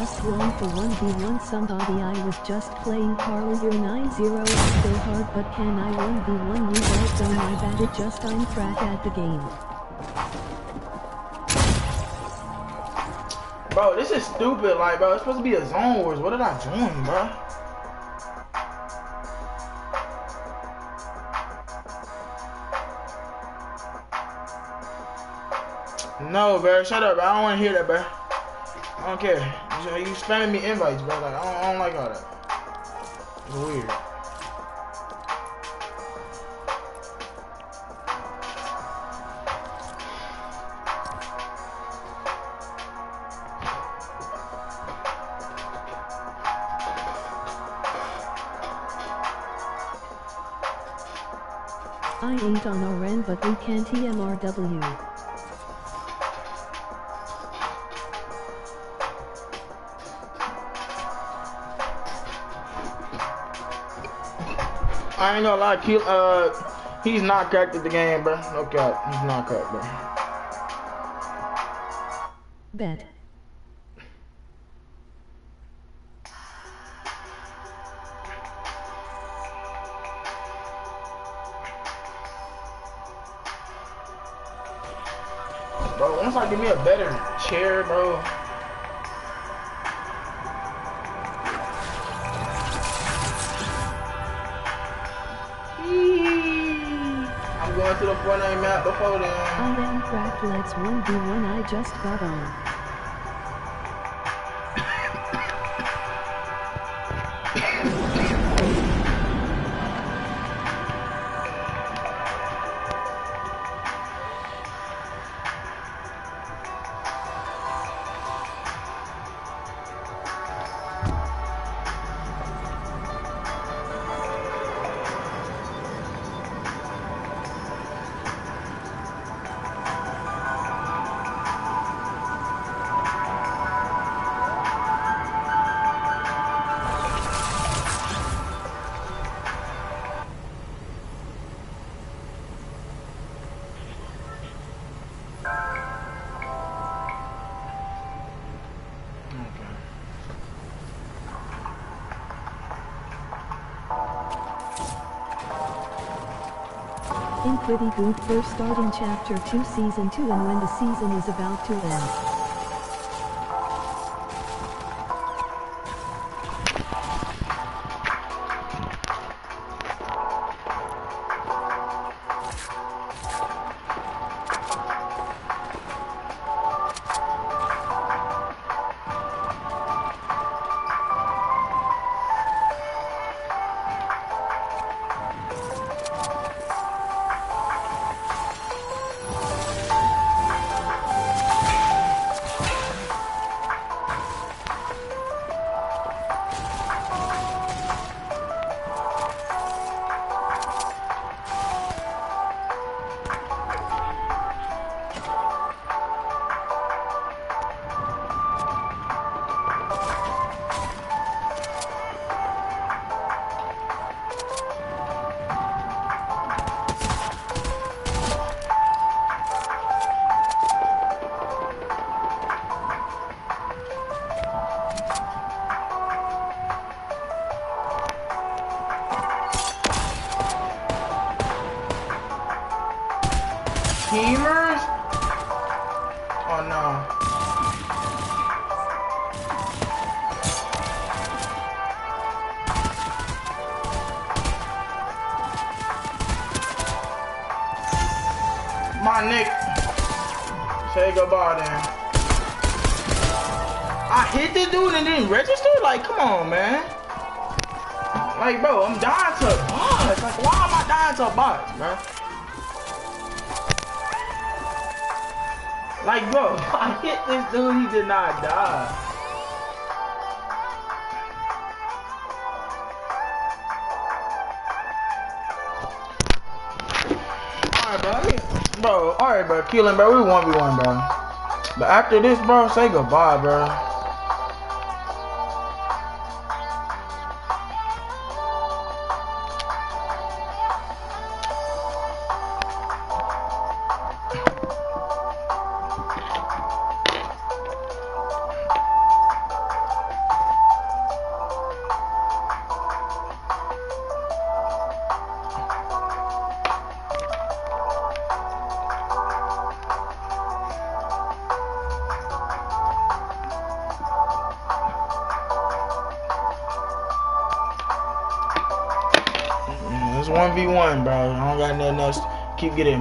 Just won for 1v1 somebody I was just playing Carly you're 9-0 so hard but can I 1v1 you also my bad it just I'm at the game. Bro, this is stupid. Like, bro, it's supposed to be a zone wars. What did I join, bro? No, bro. Shut up, bro. I don't want to hear that, bro. I don't care. You, you spamming me invites, bro. Like, I don't, I don't like all that. It's weird. I ain't on RN but we can't EMRW. Ain't gonna lie, Q, uh, he's not cracked at the game, bro. No cap. He's not cracked, bro. Bet. Bro, once I give me a better chair, bro. Let's 1v1 I just got on. Pretty good for starting chapter 2 season 2 and when the season is about to end. Killing, bro, we 1v1, bro. But after this, bro, say goodbye, bro.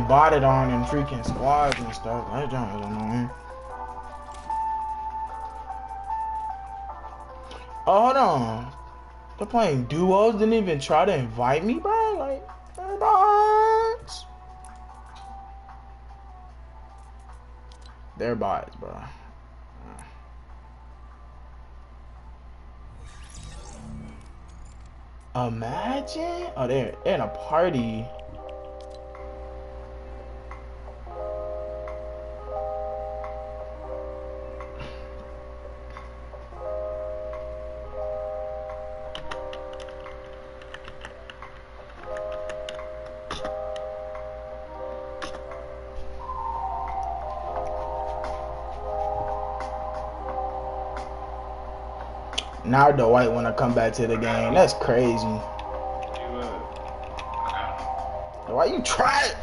Botted on in freaking squads and stuff. That is annoying. Oh, hold on. They're playing duos. Didn't even try to invite me, bro. Like, bots. They're bots, bro. Imagine. Oh, they're in a party. Now the white wanna come back to the game. That's crazy. Why you try it?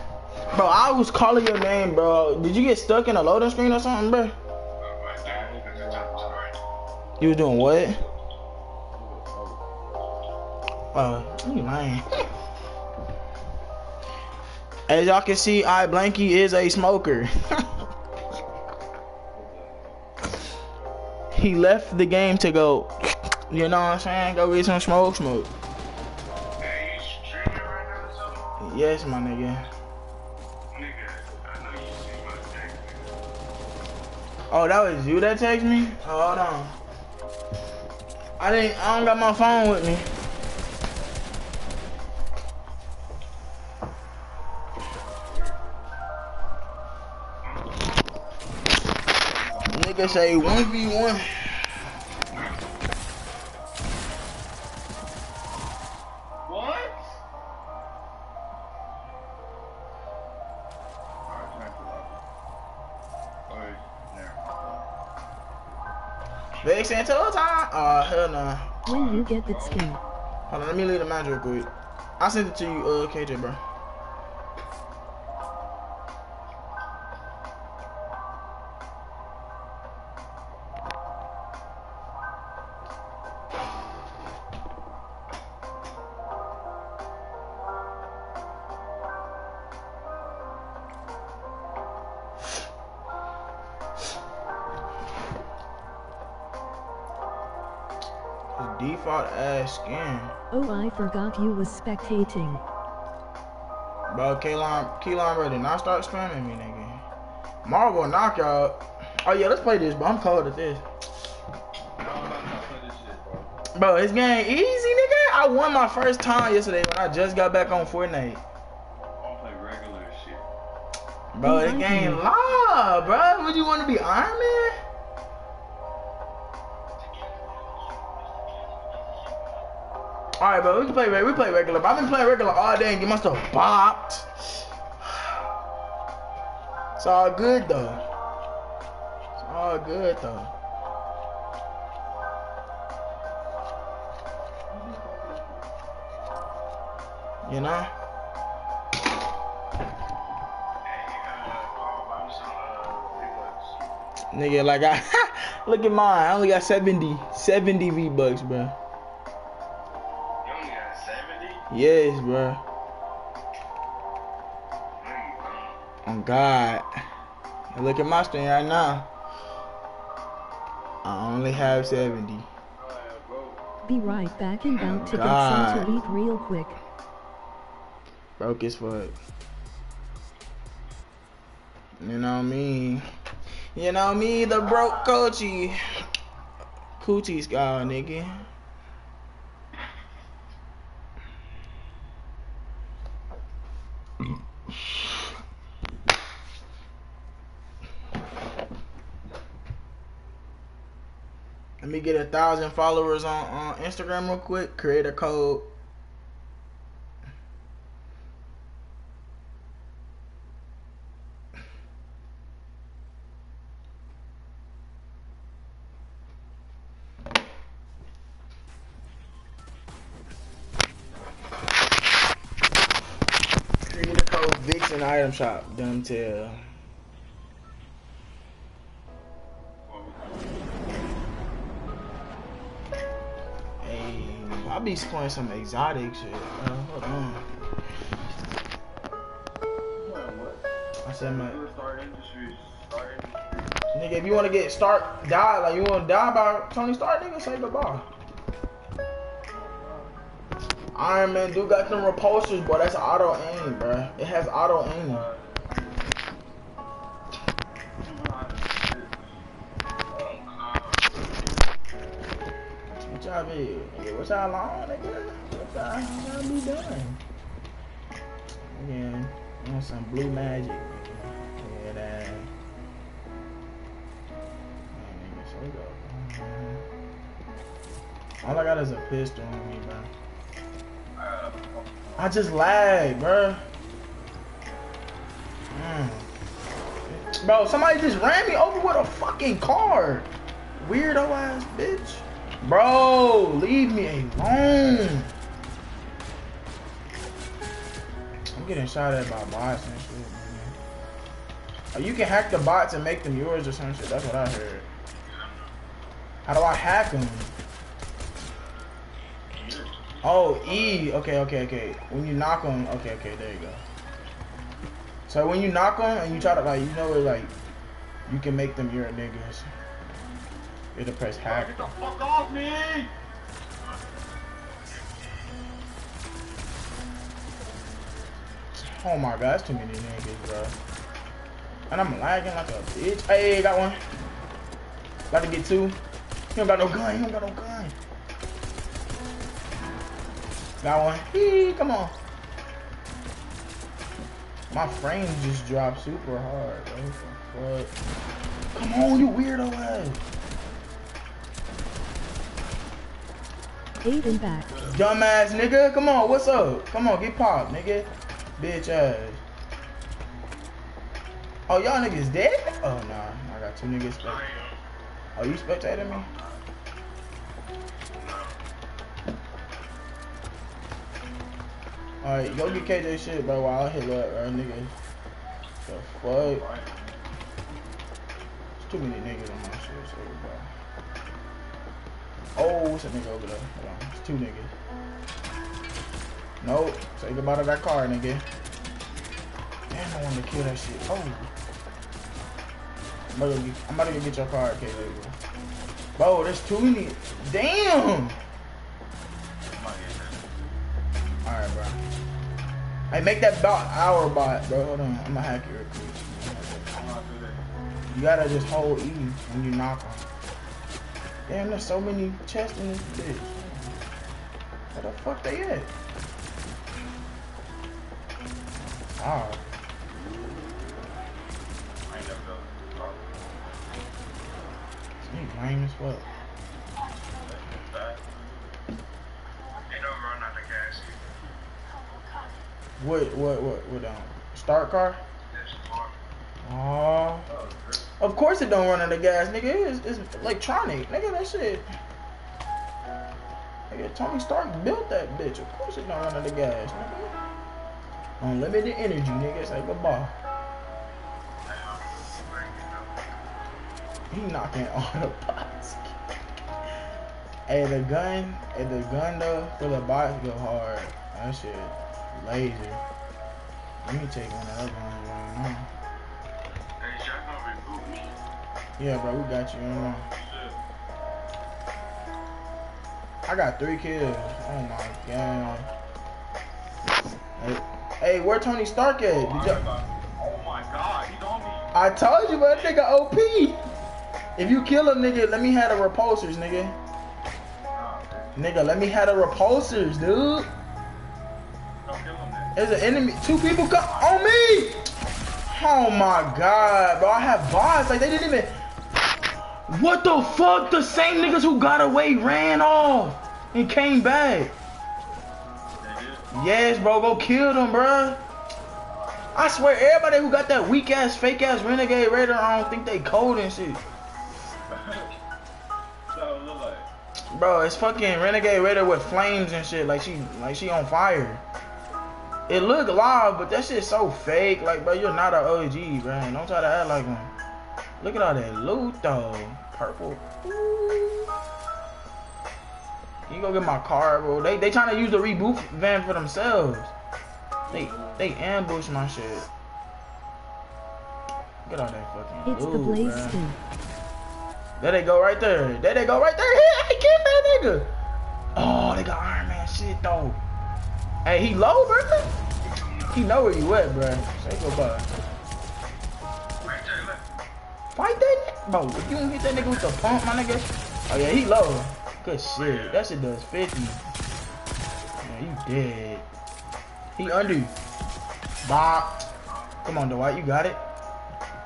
Bro, I was calling your name, bro. Did you get stuck in a loading screen or something, bro? You was doing what? Oh, you lying. As y'all can see, I Blanky is a smoker. he left the game to go, you know what I'm saying? Go get some smoke, smoke. Yes, my nigga. Oh, that was you that text me? Hold on. I didn't. I don't got my phone with me. Nigga say one v one. Oh hell no. When you get that skin. Hold on, let me leave the match real quick. I sent it to you, uh, KJ, bro. Default skin. Oh, I forgot you was spectating. Bro, Kalon, Kalon ready. Now start spamming me, nigga. Tomorrow gonna knock y'all. Oh yeah, let's play this, bro. I'm cold at this. Bro, this game easy, nigga. I won my first time yesterday when I just got back on Fortnite. I'm gonna play regular shit. Bro, this game live, bro. Would you want to be Iron Man? All right, bro. We can play. We play regular. But I've been playing regular all day and you must have bopped. It's all good though. It's all good though. You know? Nigga, like I look at mine. I only got 70, 70 V bucks, bro. Yes, bro. Oh God. Look at my stream right now. I only have 70. Be right back and bout oh, to get some to eat real quick. Broke as fuck. You know me. You know me, the broke coachy. Coochie scar, nigga. Get a thousand followers on, on Instagram real quick. Create a code. Create a code Vixen item shop. Dumb tail. Be playing some exotic shit. Uh, hold on. I said my nigga, if you want to get start die like you want to die by Tony Stark, nigga, say goodbye. Iron Man do got them repulsors, boy. That's auto aim, bro. It has auto aim. Be? Nigga, what y'all nigga? What y'all, what y'all be doing? Again, want some blue magic. Yeah, that. Man, nigga, so go. All I got is a pistol on me, bro. I just lagged, bro. Mm. Bro, somebody just ran me over with a fucking car. Weirdo ass bitch. Bro, leave me alone. I'm getting shot at by bots and shit, man. Oh, you can hack the bots and make them yours or some shit. That's what I heard. How do I hack them? Oh, E. Okay, okay, okay. When you knock them, okay, okay, there you go. So when you knock them and you try to like, you know, like, you can make them your niggas. You have to press hack. Get the fuck off me! Oh my god, that's too many niggas, bro. And I'm lagging like a bitch. Hey, got one. About to get two. He don't got no gun. He don't got no gun. Got one. Hee, come on. My frame just dropped super hard. Bro. What the fuck? Come on, you weirdo ass. Aiden back. Dumbass nigga. Come on, what's up? Come on, get popped, nigga. Bitch ass. Oh, y'all niggas dead? Oh, nah. I got two niggas spect. Oh, you spectating me? Alright, go get KJ shit, bro, while I hit up, right, nigga. The fuck? There's too many niggas on my shit, so, bro. Oh, what's that nigga over there? Hold on. It's two niggas. Nope. Say goodbye to that car, nigga. Damn, I want to kill that shit. Oh. I'm about to get, I'm about to get your car, okay, nigga. Bro, there's too many. Damn! Alright, bro. Hey, make that bot our bot, bro. Hold on. I'm gonna hack you real quick. You gotta just hold E when you knock on. Damn, there's so many chests in this bitch. Where the fuck they at? Oh, I ain't never done it. you lame as fuck. That. They don't run out of gas. What, what, what, what, um, start? This car. Oh, of course it don't run out of gas, nigga. It's, it's electronic, nigga. That shit. Nigga, Tony Stark built that bitch. Of course it don't run out of gas, nigga. Unlimited energy, nigga. Say goodbye. He knocking all the bots. hey, the gun, hey, the gun though for the box go hard. That shit, laser. Let me take one of those ones Yeah, bro, we got you. Shit. I got three kills. Oh my god. Hey, hey, where Tony Stark at? Oh, I oh my god, he's on me. I told you, but that nigga OP. If you kill him, nigga, let me have the repulsors, nigga. Nigga, let me have the repulsors, dude. Don't kill him. There's an enemy. Two people come on me. Oh my god, bro. I have bots. Like they didn't even. What the fuck? The same niggas who got away ran off and came back. Yes, bro. Go kill them, bro. I swear, everybody who got that weak ass, fake ass renegade raider, I don't think they cold and shit. Bro, it's fucking renegade raider with flames and shit. Like she, like she on fire. It look live, but that shit so fake. Like, bro, you're not an OG, bro. Don't try to act like one. Look at all that loot though. Purple. Ooh. You go get my car, bro. They they trying to use the reboot van for themselves. They they ambush my shit. Get all that fucking It's the loot, blaze bruh. skin. There they go right there. There they go right there. Hey, I killed that nigga. Oh, they got Iron Man shit though. Hey, he low, bro. He know where you at, bro. Say goodbye. Fight that. Bro, if you don't hit that nigga with the pump, my nigga. Oh yeah, he low. Good shit. That shit does 50. Yeah, you dead. He under. Bop. Come on, Dwight, you got it.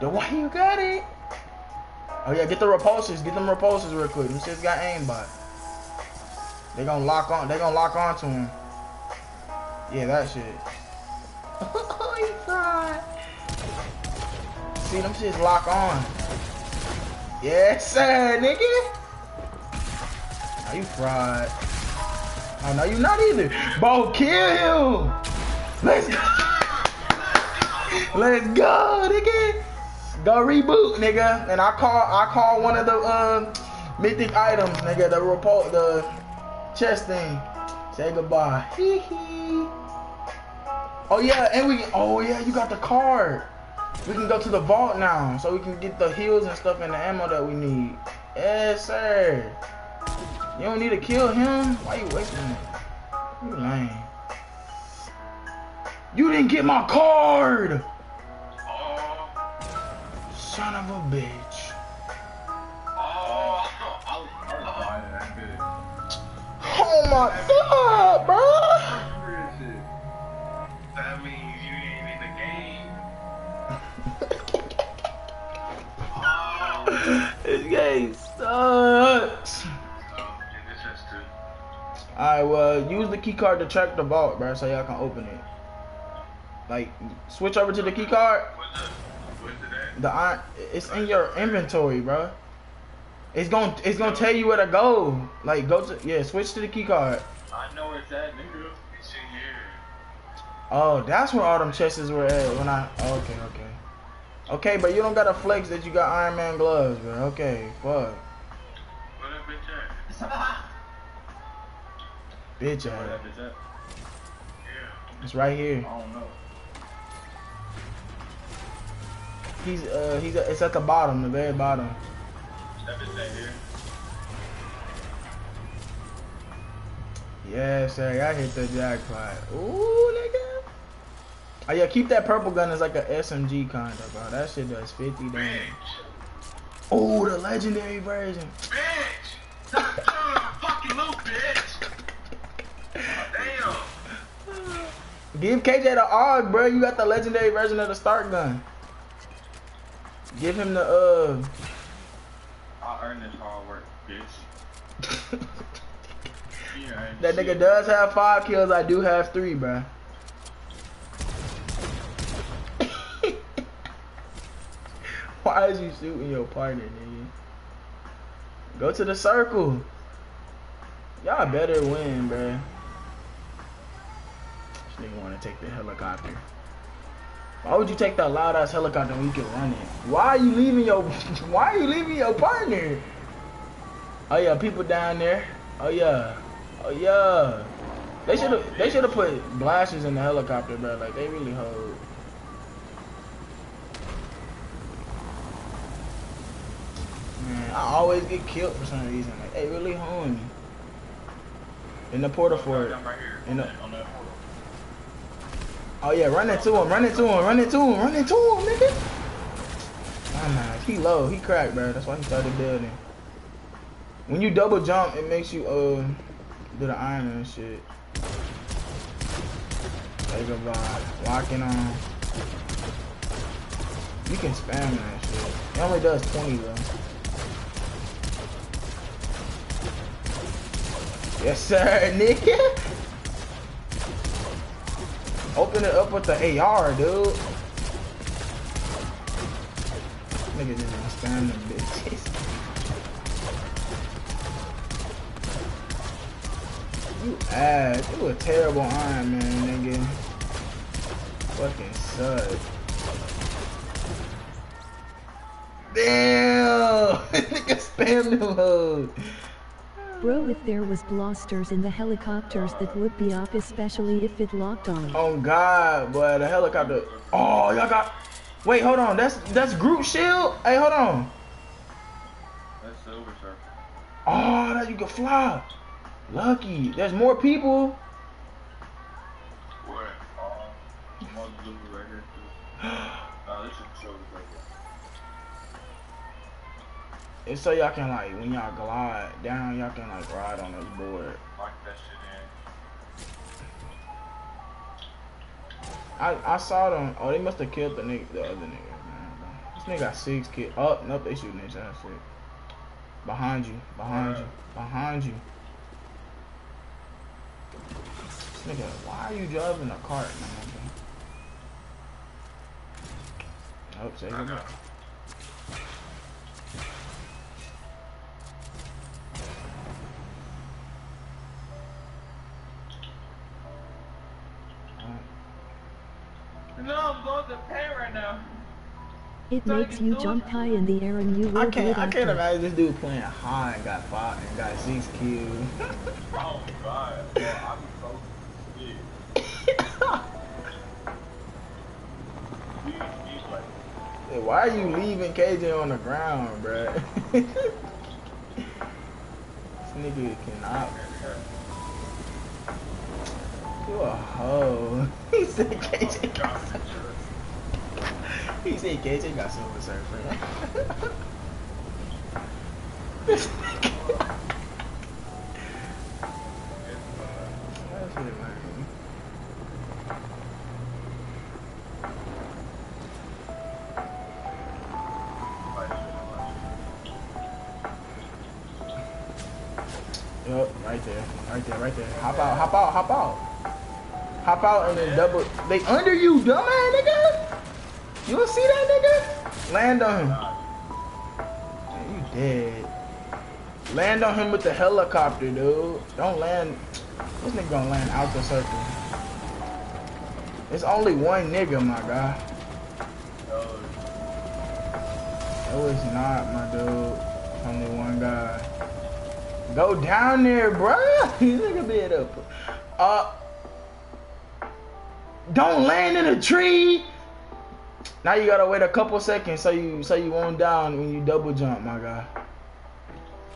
Dwight, you got it. Oh yeah, get the repulsors. Get them repulsors real quick. This shit's got aimbot. They gonna lock on. They gonna lock on to him. Yeah, that shit. Oh, he fried. See them shits lock on. Yes, sir, nigga. Are you fried? Oh no, you not either. Bro, kill him. Let's go. Let's go, nigga. Go reboot, nigga. And I call I call one of the um mythic items, nigga, the report the chest thing. Say goodbye. Hee hee. Oh yeah, and we oh yeah, you got the card. We can go to the vault now, so we can get the heals and stuff and the ammo that we need. Yes, sir. You don't need to kill him. Why you wasting it? You lame. You didn't get my card. Oh, Son of a bitch. oh, I was I was buying that bitch. Oh my god, bro. Sucks. oh, and this has to. Alright, well, use the key card to track the vault, bro, so y'all can open it. Like, switch over to the key card. The, what's it at? The iron, it's in your inventory, bro. It's gonna, it's gonna tell you where to go. Like, go to, yeah, switch to the key card. I know where it's at, nigga. It's in here. Oh, that's where all them chests were at when I. oh, okay, okay. Okay, but you don't got to flex that you got Iron Man gloves, bro. Okay, fuck, Where that bitch at? ass. that bitch at? Yeah. It's right here. I don't know. He's, uh, he's, it's at the bottom, the very bottom. That bitch right here. Yeah, sir, I hit the jackpot. Ooh, nigga. Oh yeah, keep that purple gun as like a SMG kind of, bro. That shit does 50 damage. Bitch. Oh, the legendary version. Bitch. Stop trying to fucking loot, bitch. Damn. Give KJ the AUG, bro. You got the legendary version of the start gun. Give him the uh. I earned this hard work, bitch. Yeah, That shit. nigga does have five kills. I do have three, bro. Why is you shooting your partner, nigga? Go to the circle. Y'all better win, bro. This nigga want to take the helicopter. Why would you take that loud ass helicopter when you can run it? Why are you leaving your Why are you leaving your partner? Oh yeah, people down there. Oh yeah. Oh yeah. They should have they should have put blasters in the helicopter, bro. Like they really hold. Man, I always get killed for some reason. Like they really me. In the porta fort. Down right. In the, portal. oh yeah, run into him, run into him, run into him, run into him, nigga. Nah, nah, he low, he cracked, bro. That's why he started building. When you double jump, it makes you uh do the iron and shit. Take a vibe. Locking on. You can spam that shit. It only does 20 though. Yes sir, nigga. Open it up with the AR, dude. Nigga just gonna spam bitches. You ass. You a terrible Iron Man, nigga. Fucking suck. Damn! nigga spam them hoes. Bro, if there was blasters in the helicopters that would be up especially if it locked on. Oh God, boy, the helicopter. Oh, y'all got. Wait, hold on. That's that's group shield. Hey, hold on. That's silver surfer. Oh, that you can fly. Lucky. There's more people. Where? Uh, some other blue right It's so y'all can like when y'all glide down, y'all can like ride on this board. Lock that shit in. I I saw them. Oh, they must have killed the nigga, the other nigga. Man. This nigga got six kills. Oh, nope, they shooting his ass. Shit. Behind you, behind you, behind you. This nigga, why are you driving a cart, man? Oh, say I No, I'm going to pay right now. It makes you jump high in the air and you will I can't. I can't after. imagine this dude playing high and got five and got six kills. Oh, God. Bro, I'm so sick. He's, he's like, Hey, Why are you leaving KJ on the ground, bruh? this nigga cannot. You a hoe. He said KJ got silver. He said KJ got silver surfer. This nigga. That shit, man. Yup, right there, right there, right there. Hop out, hop out, hop out. Hop out and then double. They under you, dumbass nigga. You see that nigga? Land on him. Man, you dead. Land on him with the helicopter, dude. Don't land. This nigga gonna land out the circle. It's only one nigga, my guy. No, it's not, my dude. Only one guy. Go down there, bruh. This nigga be it up. Uh, don't land in a tree. Now you gotta wait a couple seconds so you so you won't down when you double jump, my guy.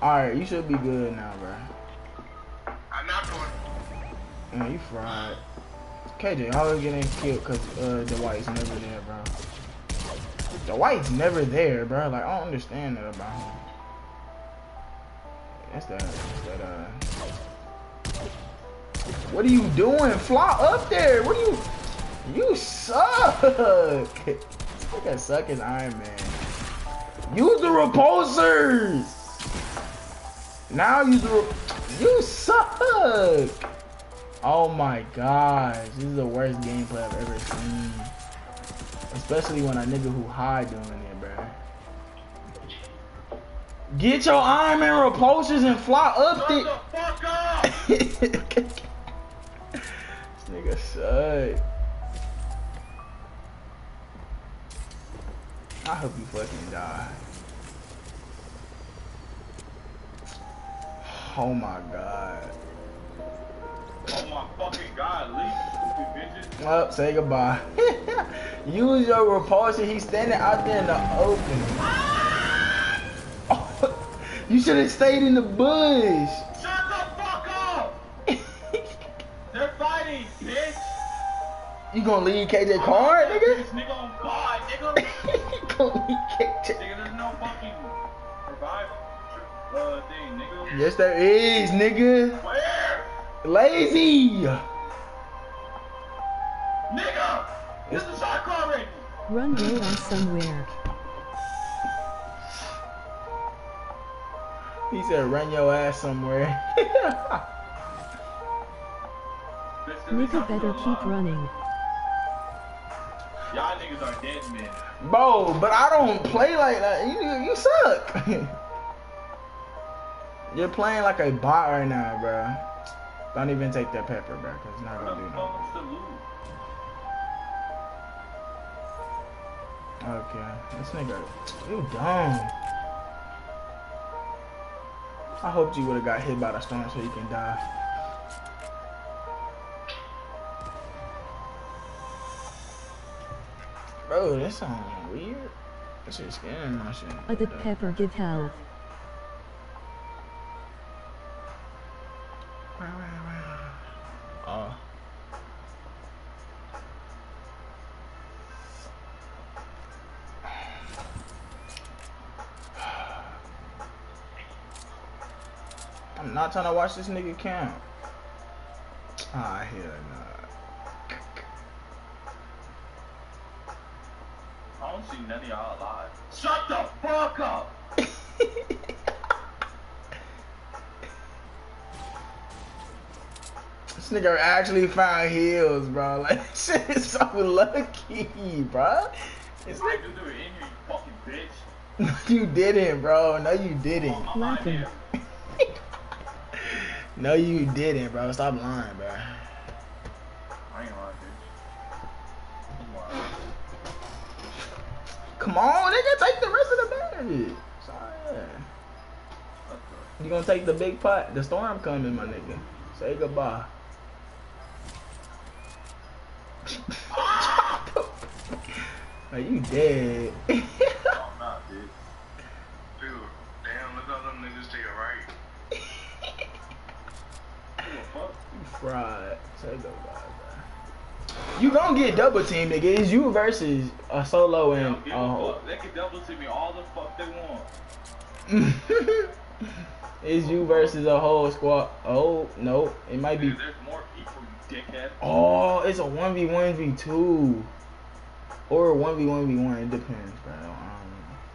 All right, you should be good now, bruh. I'm not going. Man, you fried. KJ always getting killed because uh, the white's never there, bro. The white's never there, bro. Like, I don't understand that about him. That's that, that's that, uh... What are you doing? Fly up there! What are you... You suck! Look at suck as Iron Man. Use the repulsors! Now use the... You suck! Oh my gosh, this is the worst gameplay I've ever seen. Especially when a nigga who high doing it, bro. Get your Iron Man repulsors and fly up Shut nigga suck. I hope you fucking die. Oh my god. Oh my fucking god, leave, stupid bitches. Well, say goodbye. Use your repulsion. He's standing out there in the open. you should have stayed in the bush. Shut the fuck up! They're fighting! You gonna leave KJ card, This nigga? nigga on God, nigga! you gonna leave KJ? nigga, there's no fucking revival uh, thing, nigga. Yes, there is, nigga. Where? Lazy. Nigga! This is shot car ready! Run your ass somewhere. He said, run your ass somewhere. Nigga better keep running. Y'all niggas are dead men. Bro, but I don't play like that. You, you suck. You're playing like a bot right now, bro. Don't even take that pepper, bro, because it's not gonna do nothing. is the loot? Okay, this nigga, you dumb. I hoped you would have got hit by the storm so you can die. Bro, that sounds weird. That shit scaring my shit. A the pepper give health. Oh. I'm not trying to watch this nigga count. Ah, hell nah. I don't see none of y'all alive. Shut the fuck up! This nigga actually found heals, bro. Like, shit is so lucky, bro. It's like, it in here, you fucking bitch. no, you didn't, bro. No, you didn't. I'm lying Laughing. here. No, you didn't, bro. Stop lying, bro. Come on, nigga, take the rest of the battery. Sorry. You gonna take the big pot? The storm coming, my nigga. Say goodbye. Are you dead? you I'm not, bitch. Dude, damn, look how them niggas take it right. Fuck? fried. Say goodbye. You gonna get double teamed, nigga. It's you versus a solo and a uh. They can double team me all the fuck they want. it's you versus a whole squad. Oh no, it might be. Dude, there's more people. Oh, it's a one v one v two, or one v one v one. It depends, bro.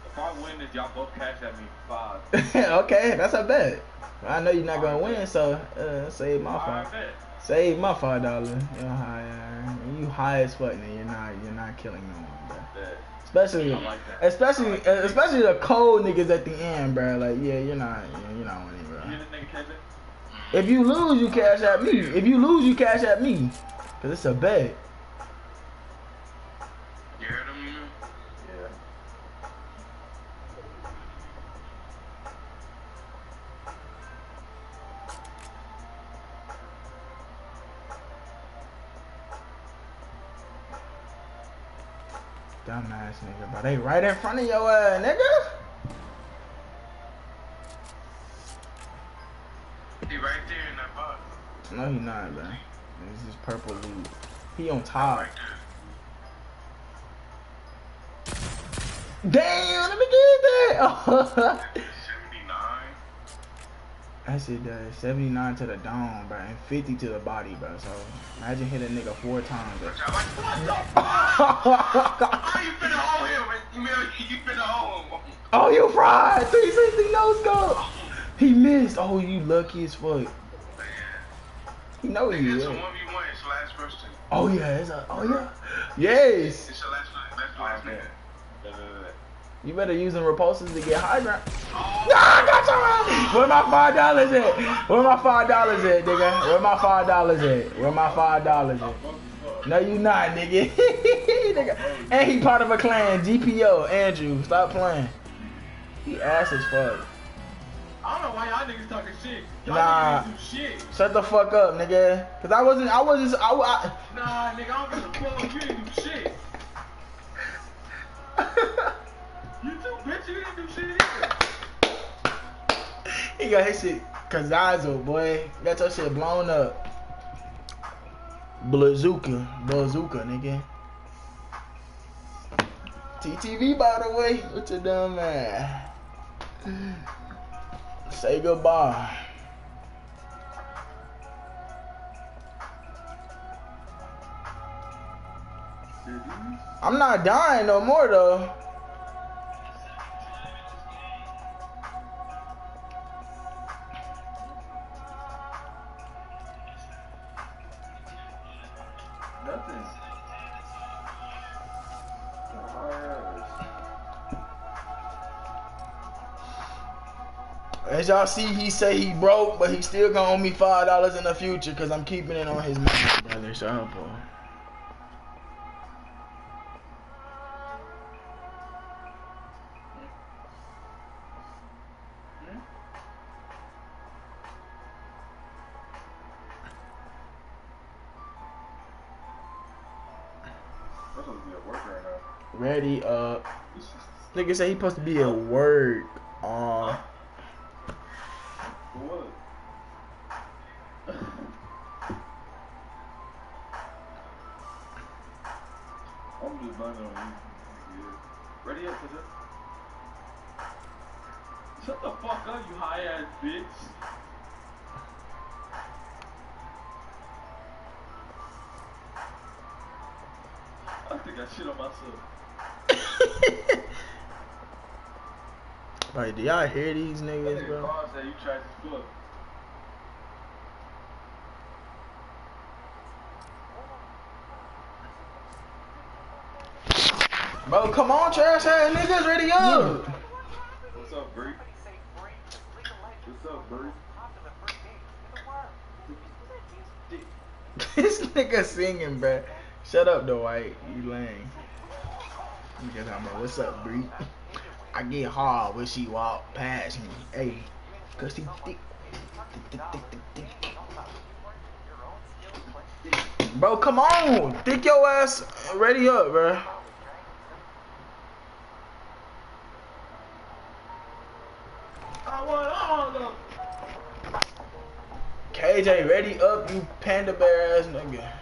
If I win this, y'all both cash at me five. Okay, that's a bet. I know you're not gonna win, so uh, save my bet. Save my five dollar. You high, uh, you high as fuck, and you're not, you're not killing no one, bro. Especially, like especially, uh, especially the cold niggas at the end, bro. Like, yeah, you're not, you're not winning, You bro. hear nigga catch? If you lose, you cash at me. If you lose, you cash at me, cause it's a bet. Dumbass nigga, bro. They right in front of your ass, nigga. He right there in that box. No, he not, bro. This is purple loot. He on top. That. Damn, let me get that. 79. that shit uh, does 79 to the dome, bro, and 50 to the body, bro. So imagine hit a nigga four times. Bro. What the fuck? How you finna hold him? You finna hold him? oh, you fried. 360 no scope. He missed. Oh, you lucky as fuck. He know he is. a 1v1, it's the last person. Oh yeah, it's a, oh yeah. Yes. It's the last, last, last nigga. You better use them repulsors to get high ground. Nah, I got your Where my five dollars at? Where my five dollars at, nigga? Where my five dollars at? Where my five dollars at? No, you not, nigga. nigga. And he part of a clan, GPO. Andrew, stop playing. He ass as fuck. I don't know why y'all niggas talking shit. Y'all Nah. shit. Shut the fuck up, nigga. Cause I wasn't, I wasn't, I, I Nah, nigga, I don't give a fuck. You do shit. You too, bitch. You didn't do shit either. He got his shit Kazazo, boy. Got your shit blown up. Blazooka. Bazooka, nigga. TTV, by the way. What you done, man? Say goodbye. I'm not dying no more, though. As y'all see, he say he broke, but he still gonna owe me five dollars in the future because I'm keeping it on his money, brother. So, right now. Ready up. Nigga say he supposed to be at work. Uh, Um, For? I'm just blaming on you. Ready up, cuz Shut the fuck up, you high ass bitch. I think I shit on myself. Like, do y'all hear these niggas, bro? Carl said you trash as fuck. Bro, come on, trash ass niggas, ready up. What's up, Bree? What's up, Bree? this nigga singing, bro. Shut up, though, white. You lame. You just talking about what's up, Bree? I get hard when she walk past me. Hey, cause she thick. Thick, thick, thick, thick. Bro, come on. Thick your ass ready up, bro. KJ, ready up, you panda bear ass nigga.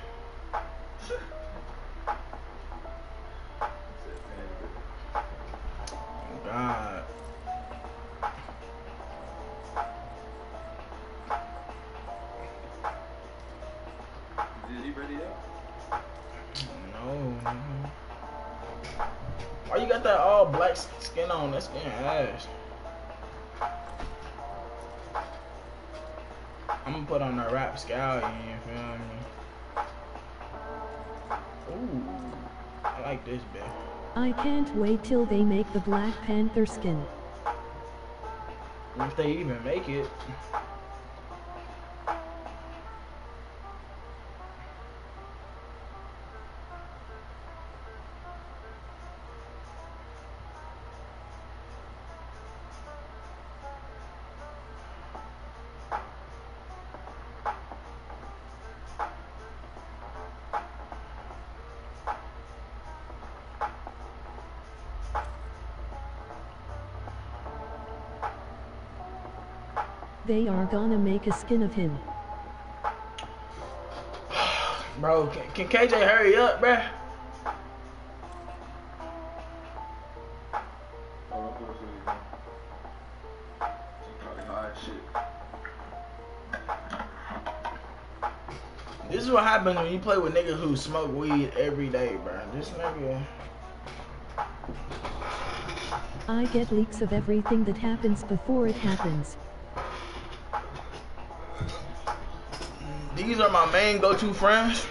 That black skin on? That's getting ass. I'm gonna put on that Rapscallion, you feel me? Ooh, I like this bit. I can't wait till they make the Black Panther skin. If they even make it. They are gonna make a skin of him. Bro, can, can KJ hurry up, bruh? Of course it is, man. She probably high as shit. This is what happens when you play with niggas who smoke weed every day, bro. This nigga. I get leaks of everything that happens before it happens. These are my main go-to friends.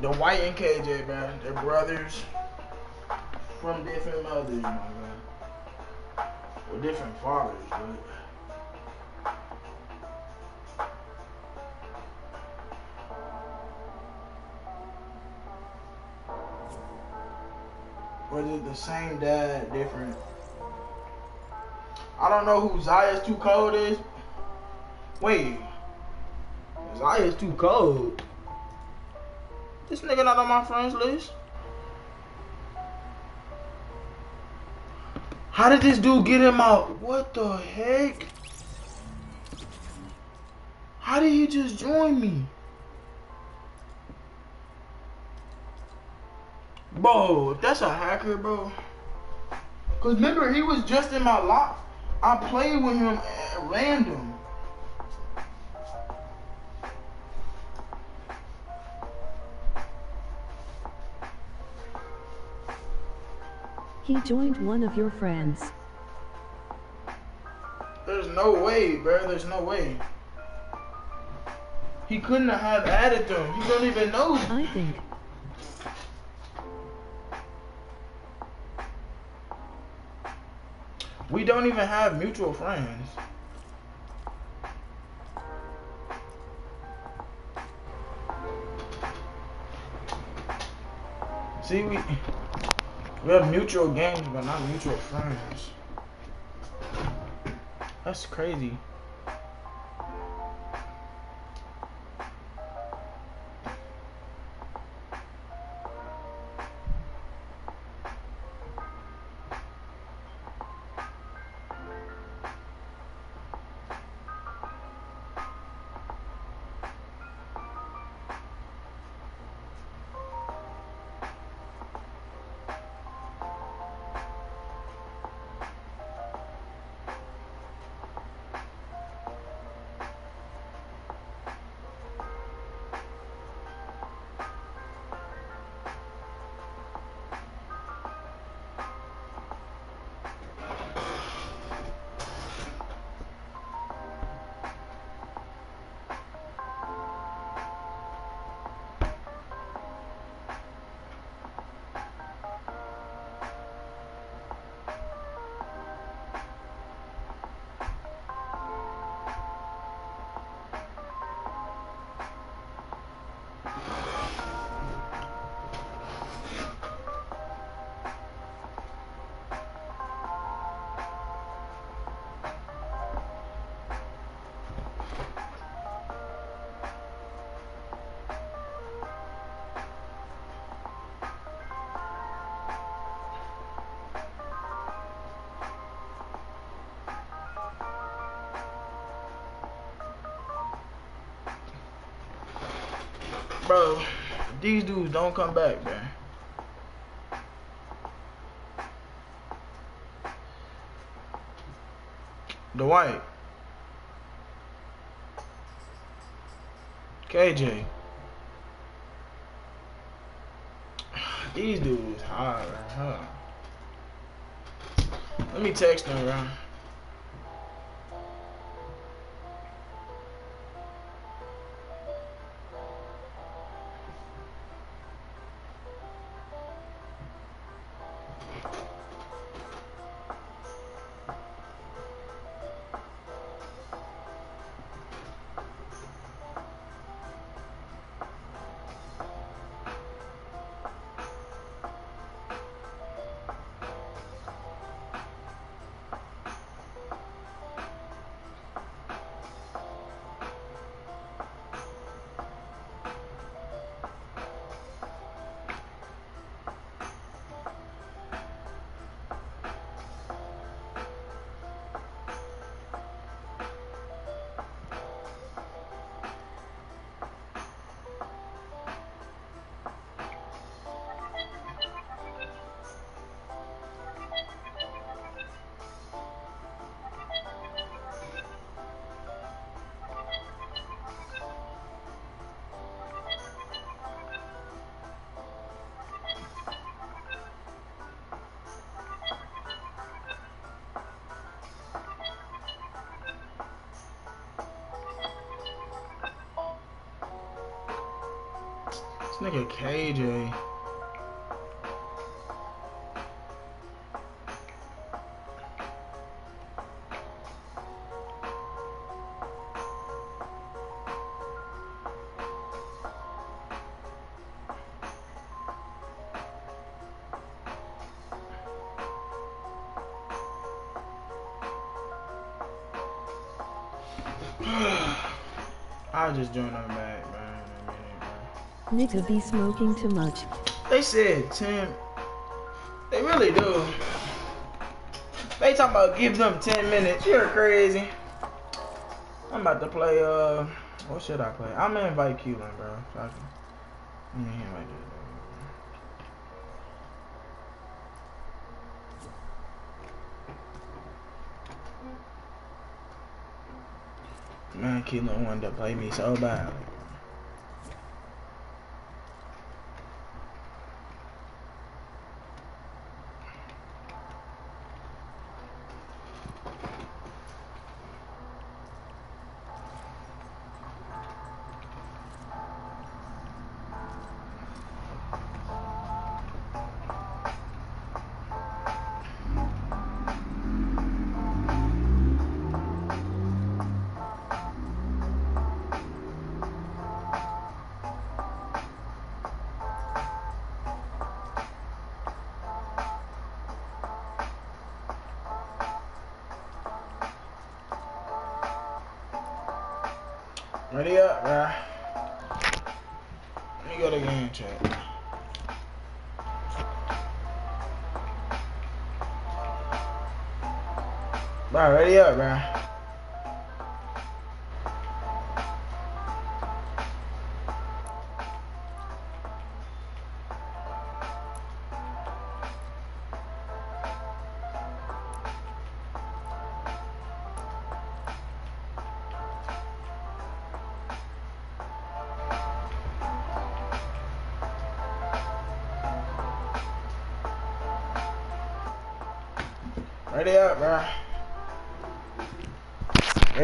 The White and KJ, man. They're brothers from different mothers, my man. Or different fathers, but. The same dad, different? I don't know who Zaya's too cold is. Wait. Zaya's too cold. This nigga not on my friends list. How did this dude get him out? What the heck? How did he just join me? Bro, if that's a hacker, bro. Cause remember he was just in my lock. I played with him at random. He joined one of your friends. There's no way, bro. There's no way. He couldn't have added them. He don't even know. I think. We don't even have mutual friends. See, we we have mutual games, but not mutual friends. That's crazy. These dudes don't come back, man. Dwight. KJ. These dudes hard, huh? Let me text them, bro. KJ. I'll just joined on back. Nigga be smoking too much. They said 10. They really do. They talking about give them 10 minutes. You're crazy. I'm about to play, uh, what should I play? I'm gonna invite Keelan, bro. So I can, gonna invite bro. Man, Keelan wanted to play me so bad.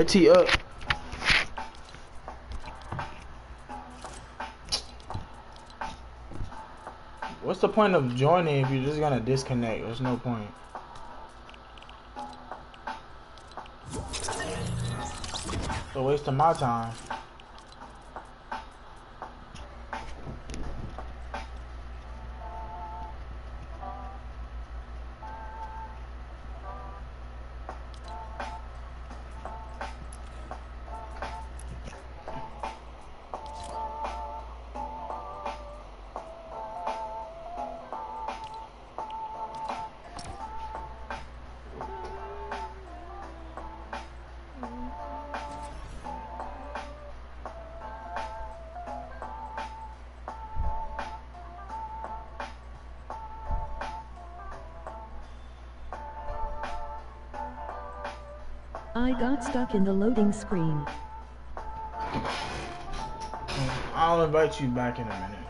Ready up. What's the point of joining if you're just gonna disconnect? There's no point. It's a waste of my time. Got stuck in the loading screen. I'll invite you back in a minute.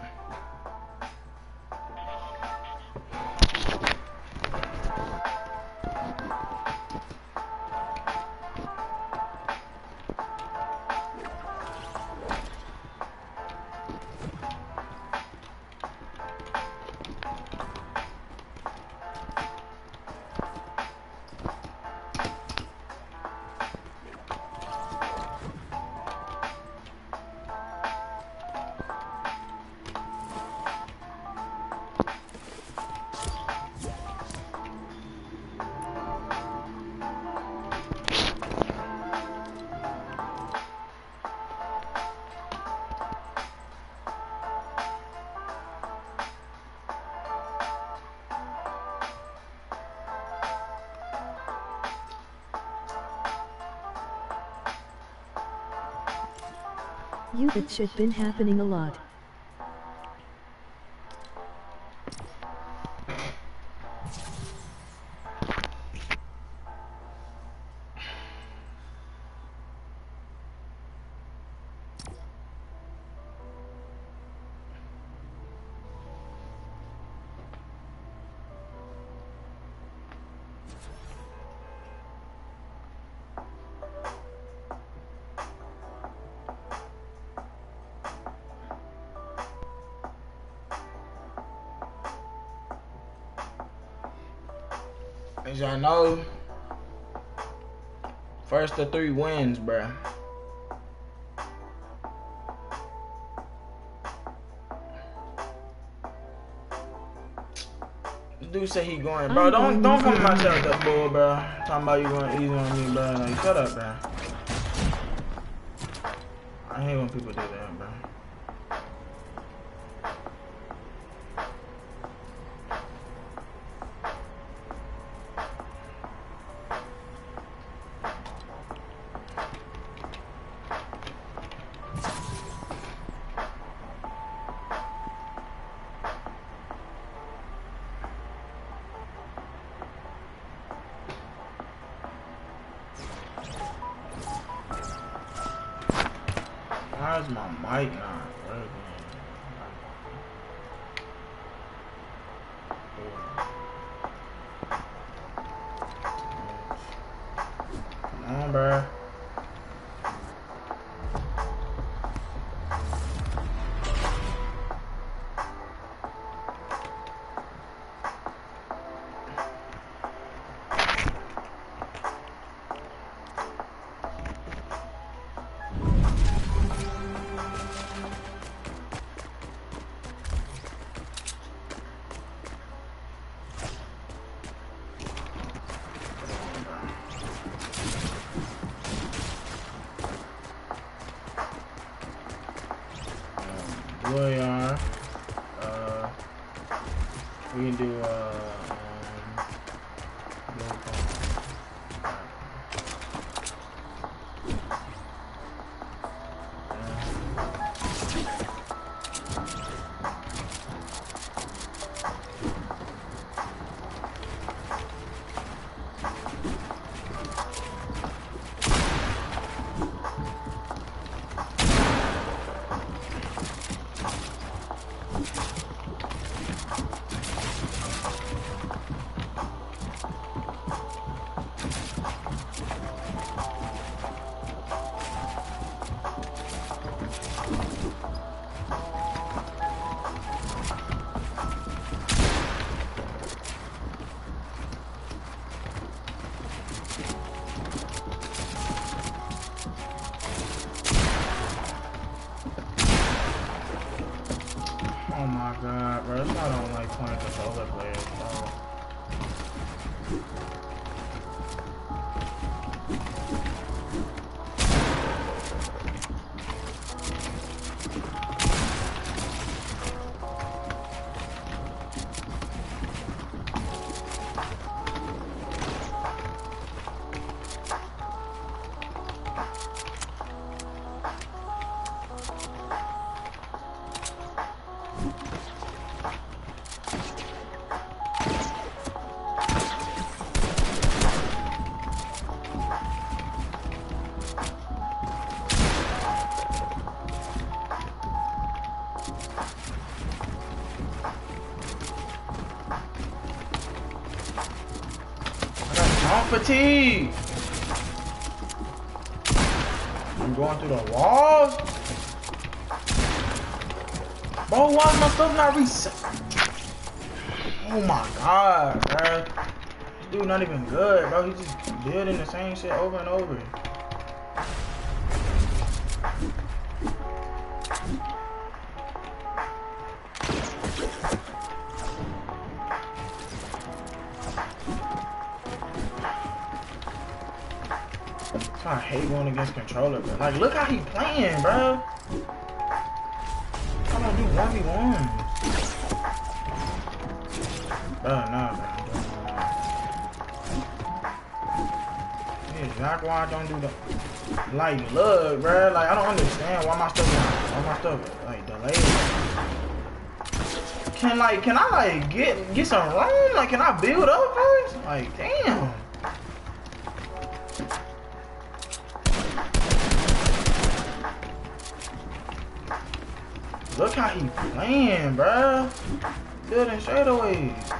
You that shit been happening a lot. Y'all know, first to three wins, bruh. Dude say he going, bro. Don't don't come to my on that bull, bro. Talking about you going easy on me, bro. Like, shut up, bro. I hate when people I'm going through the walls. Bro, why is my stuff not reset? Oh my god, bro. This dude not even good, bro. He's just building the same shit over and over. Controller, bro. Like, look how he playing, bro. I don't do 1v1. Bro, nah, bro. Exactly why I don't do the... Like, look, bro. Like, I don't understand why my stuff, why my stuff, like, delayed. Can, like, can I, like, get, get some room? Like, can I build up first? Like, damn. Playing, bruh. Building straightaways.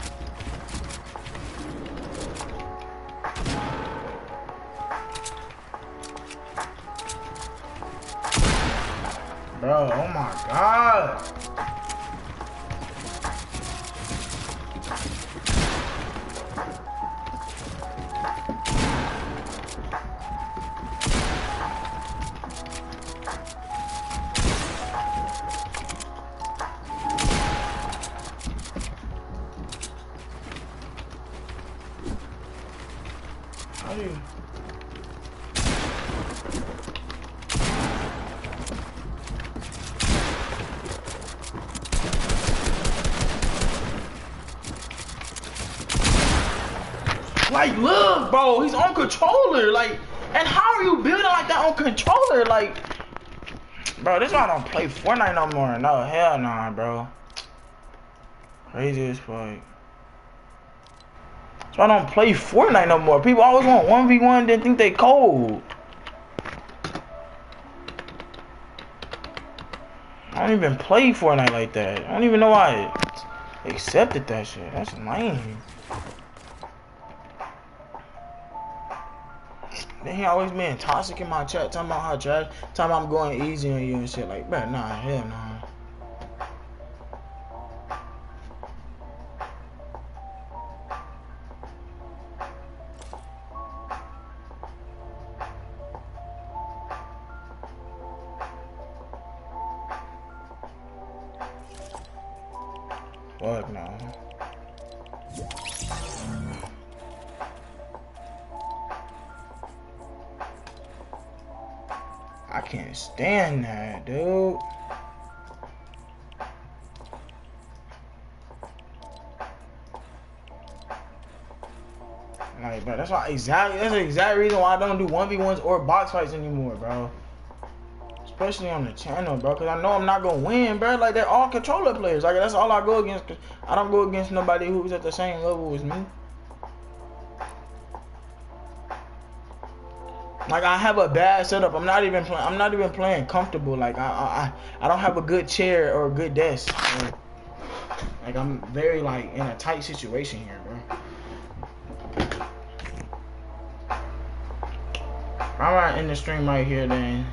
Play Fortnite no more. No, hell nah, bro. Crazy as fuck. So I don't play Fortnite no more. People always want 1v1, then think they cold. I don't even play Fortnite like that. I don't even know why I accepted that shit. That's lame. Then he always being toxic in my chat, talking about how trash, talking about I'm going easy on you and shit. Like, bro, nah, hell nah. Exactly that's the exact reason why I don't do one v ones or box fights anymore, bro. Especially on the channel, bro, because I know I'm not gonna win, bro. Like they're all controller players. Like that's all I go against. I don't go against nobody who's at the same level as me. Like I have a bad setup. I'm not even playing. I'm not even playing comfortable. Like I, I, I don't have a good chair or a good desk. Like I'm very like in a tight situation here, bro. I'm gonna end the stream right here then.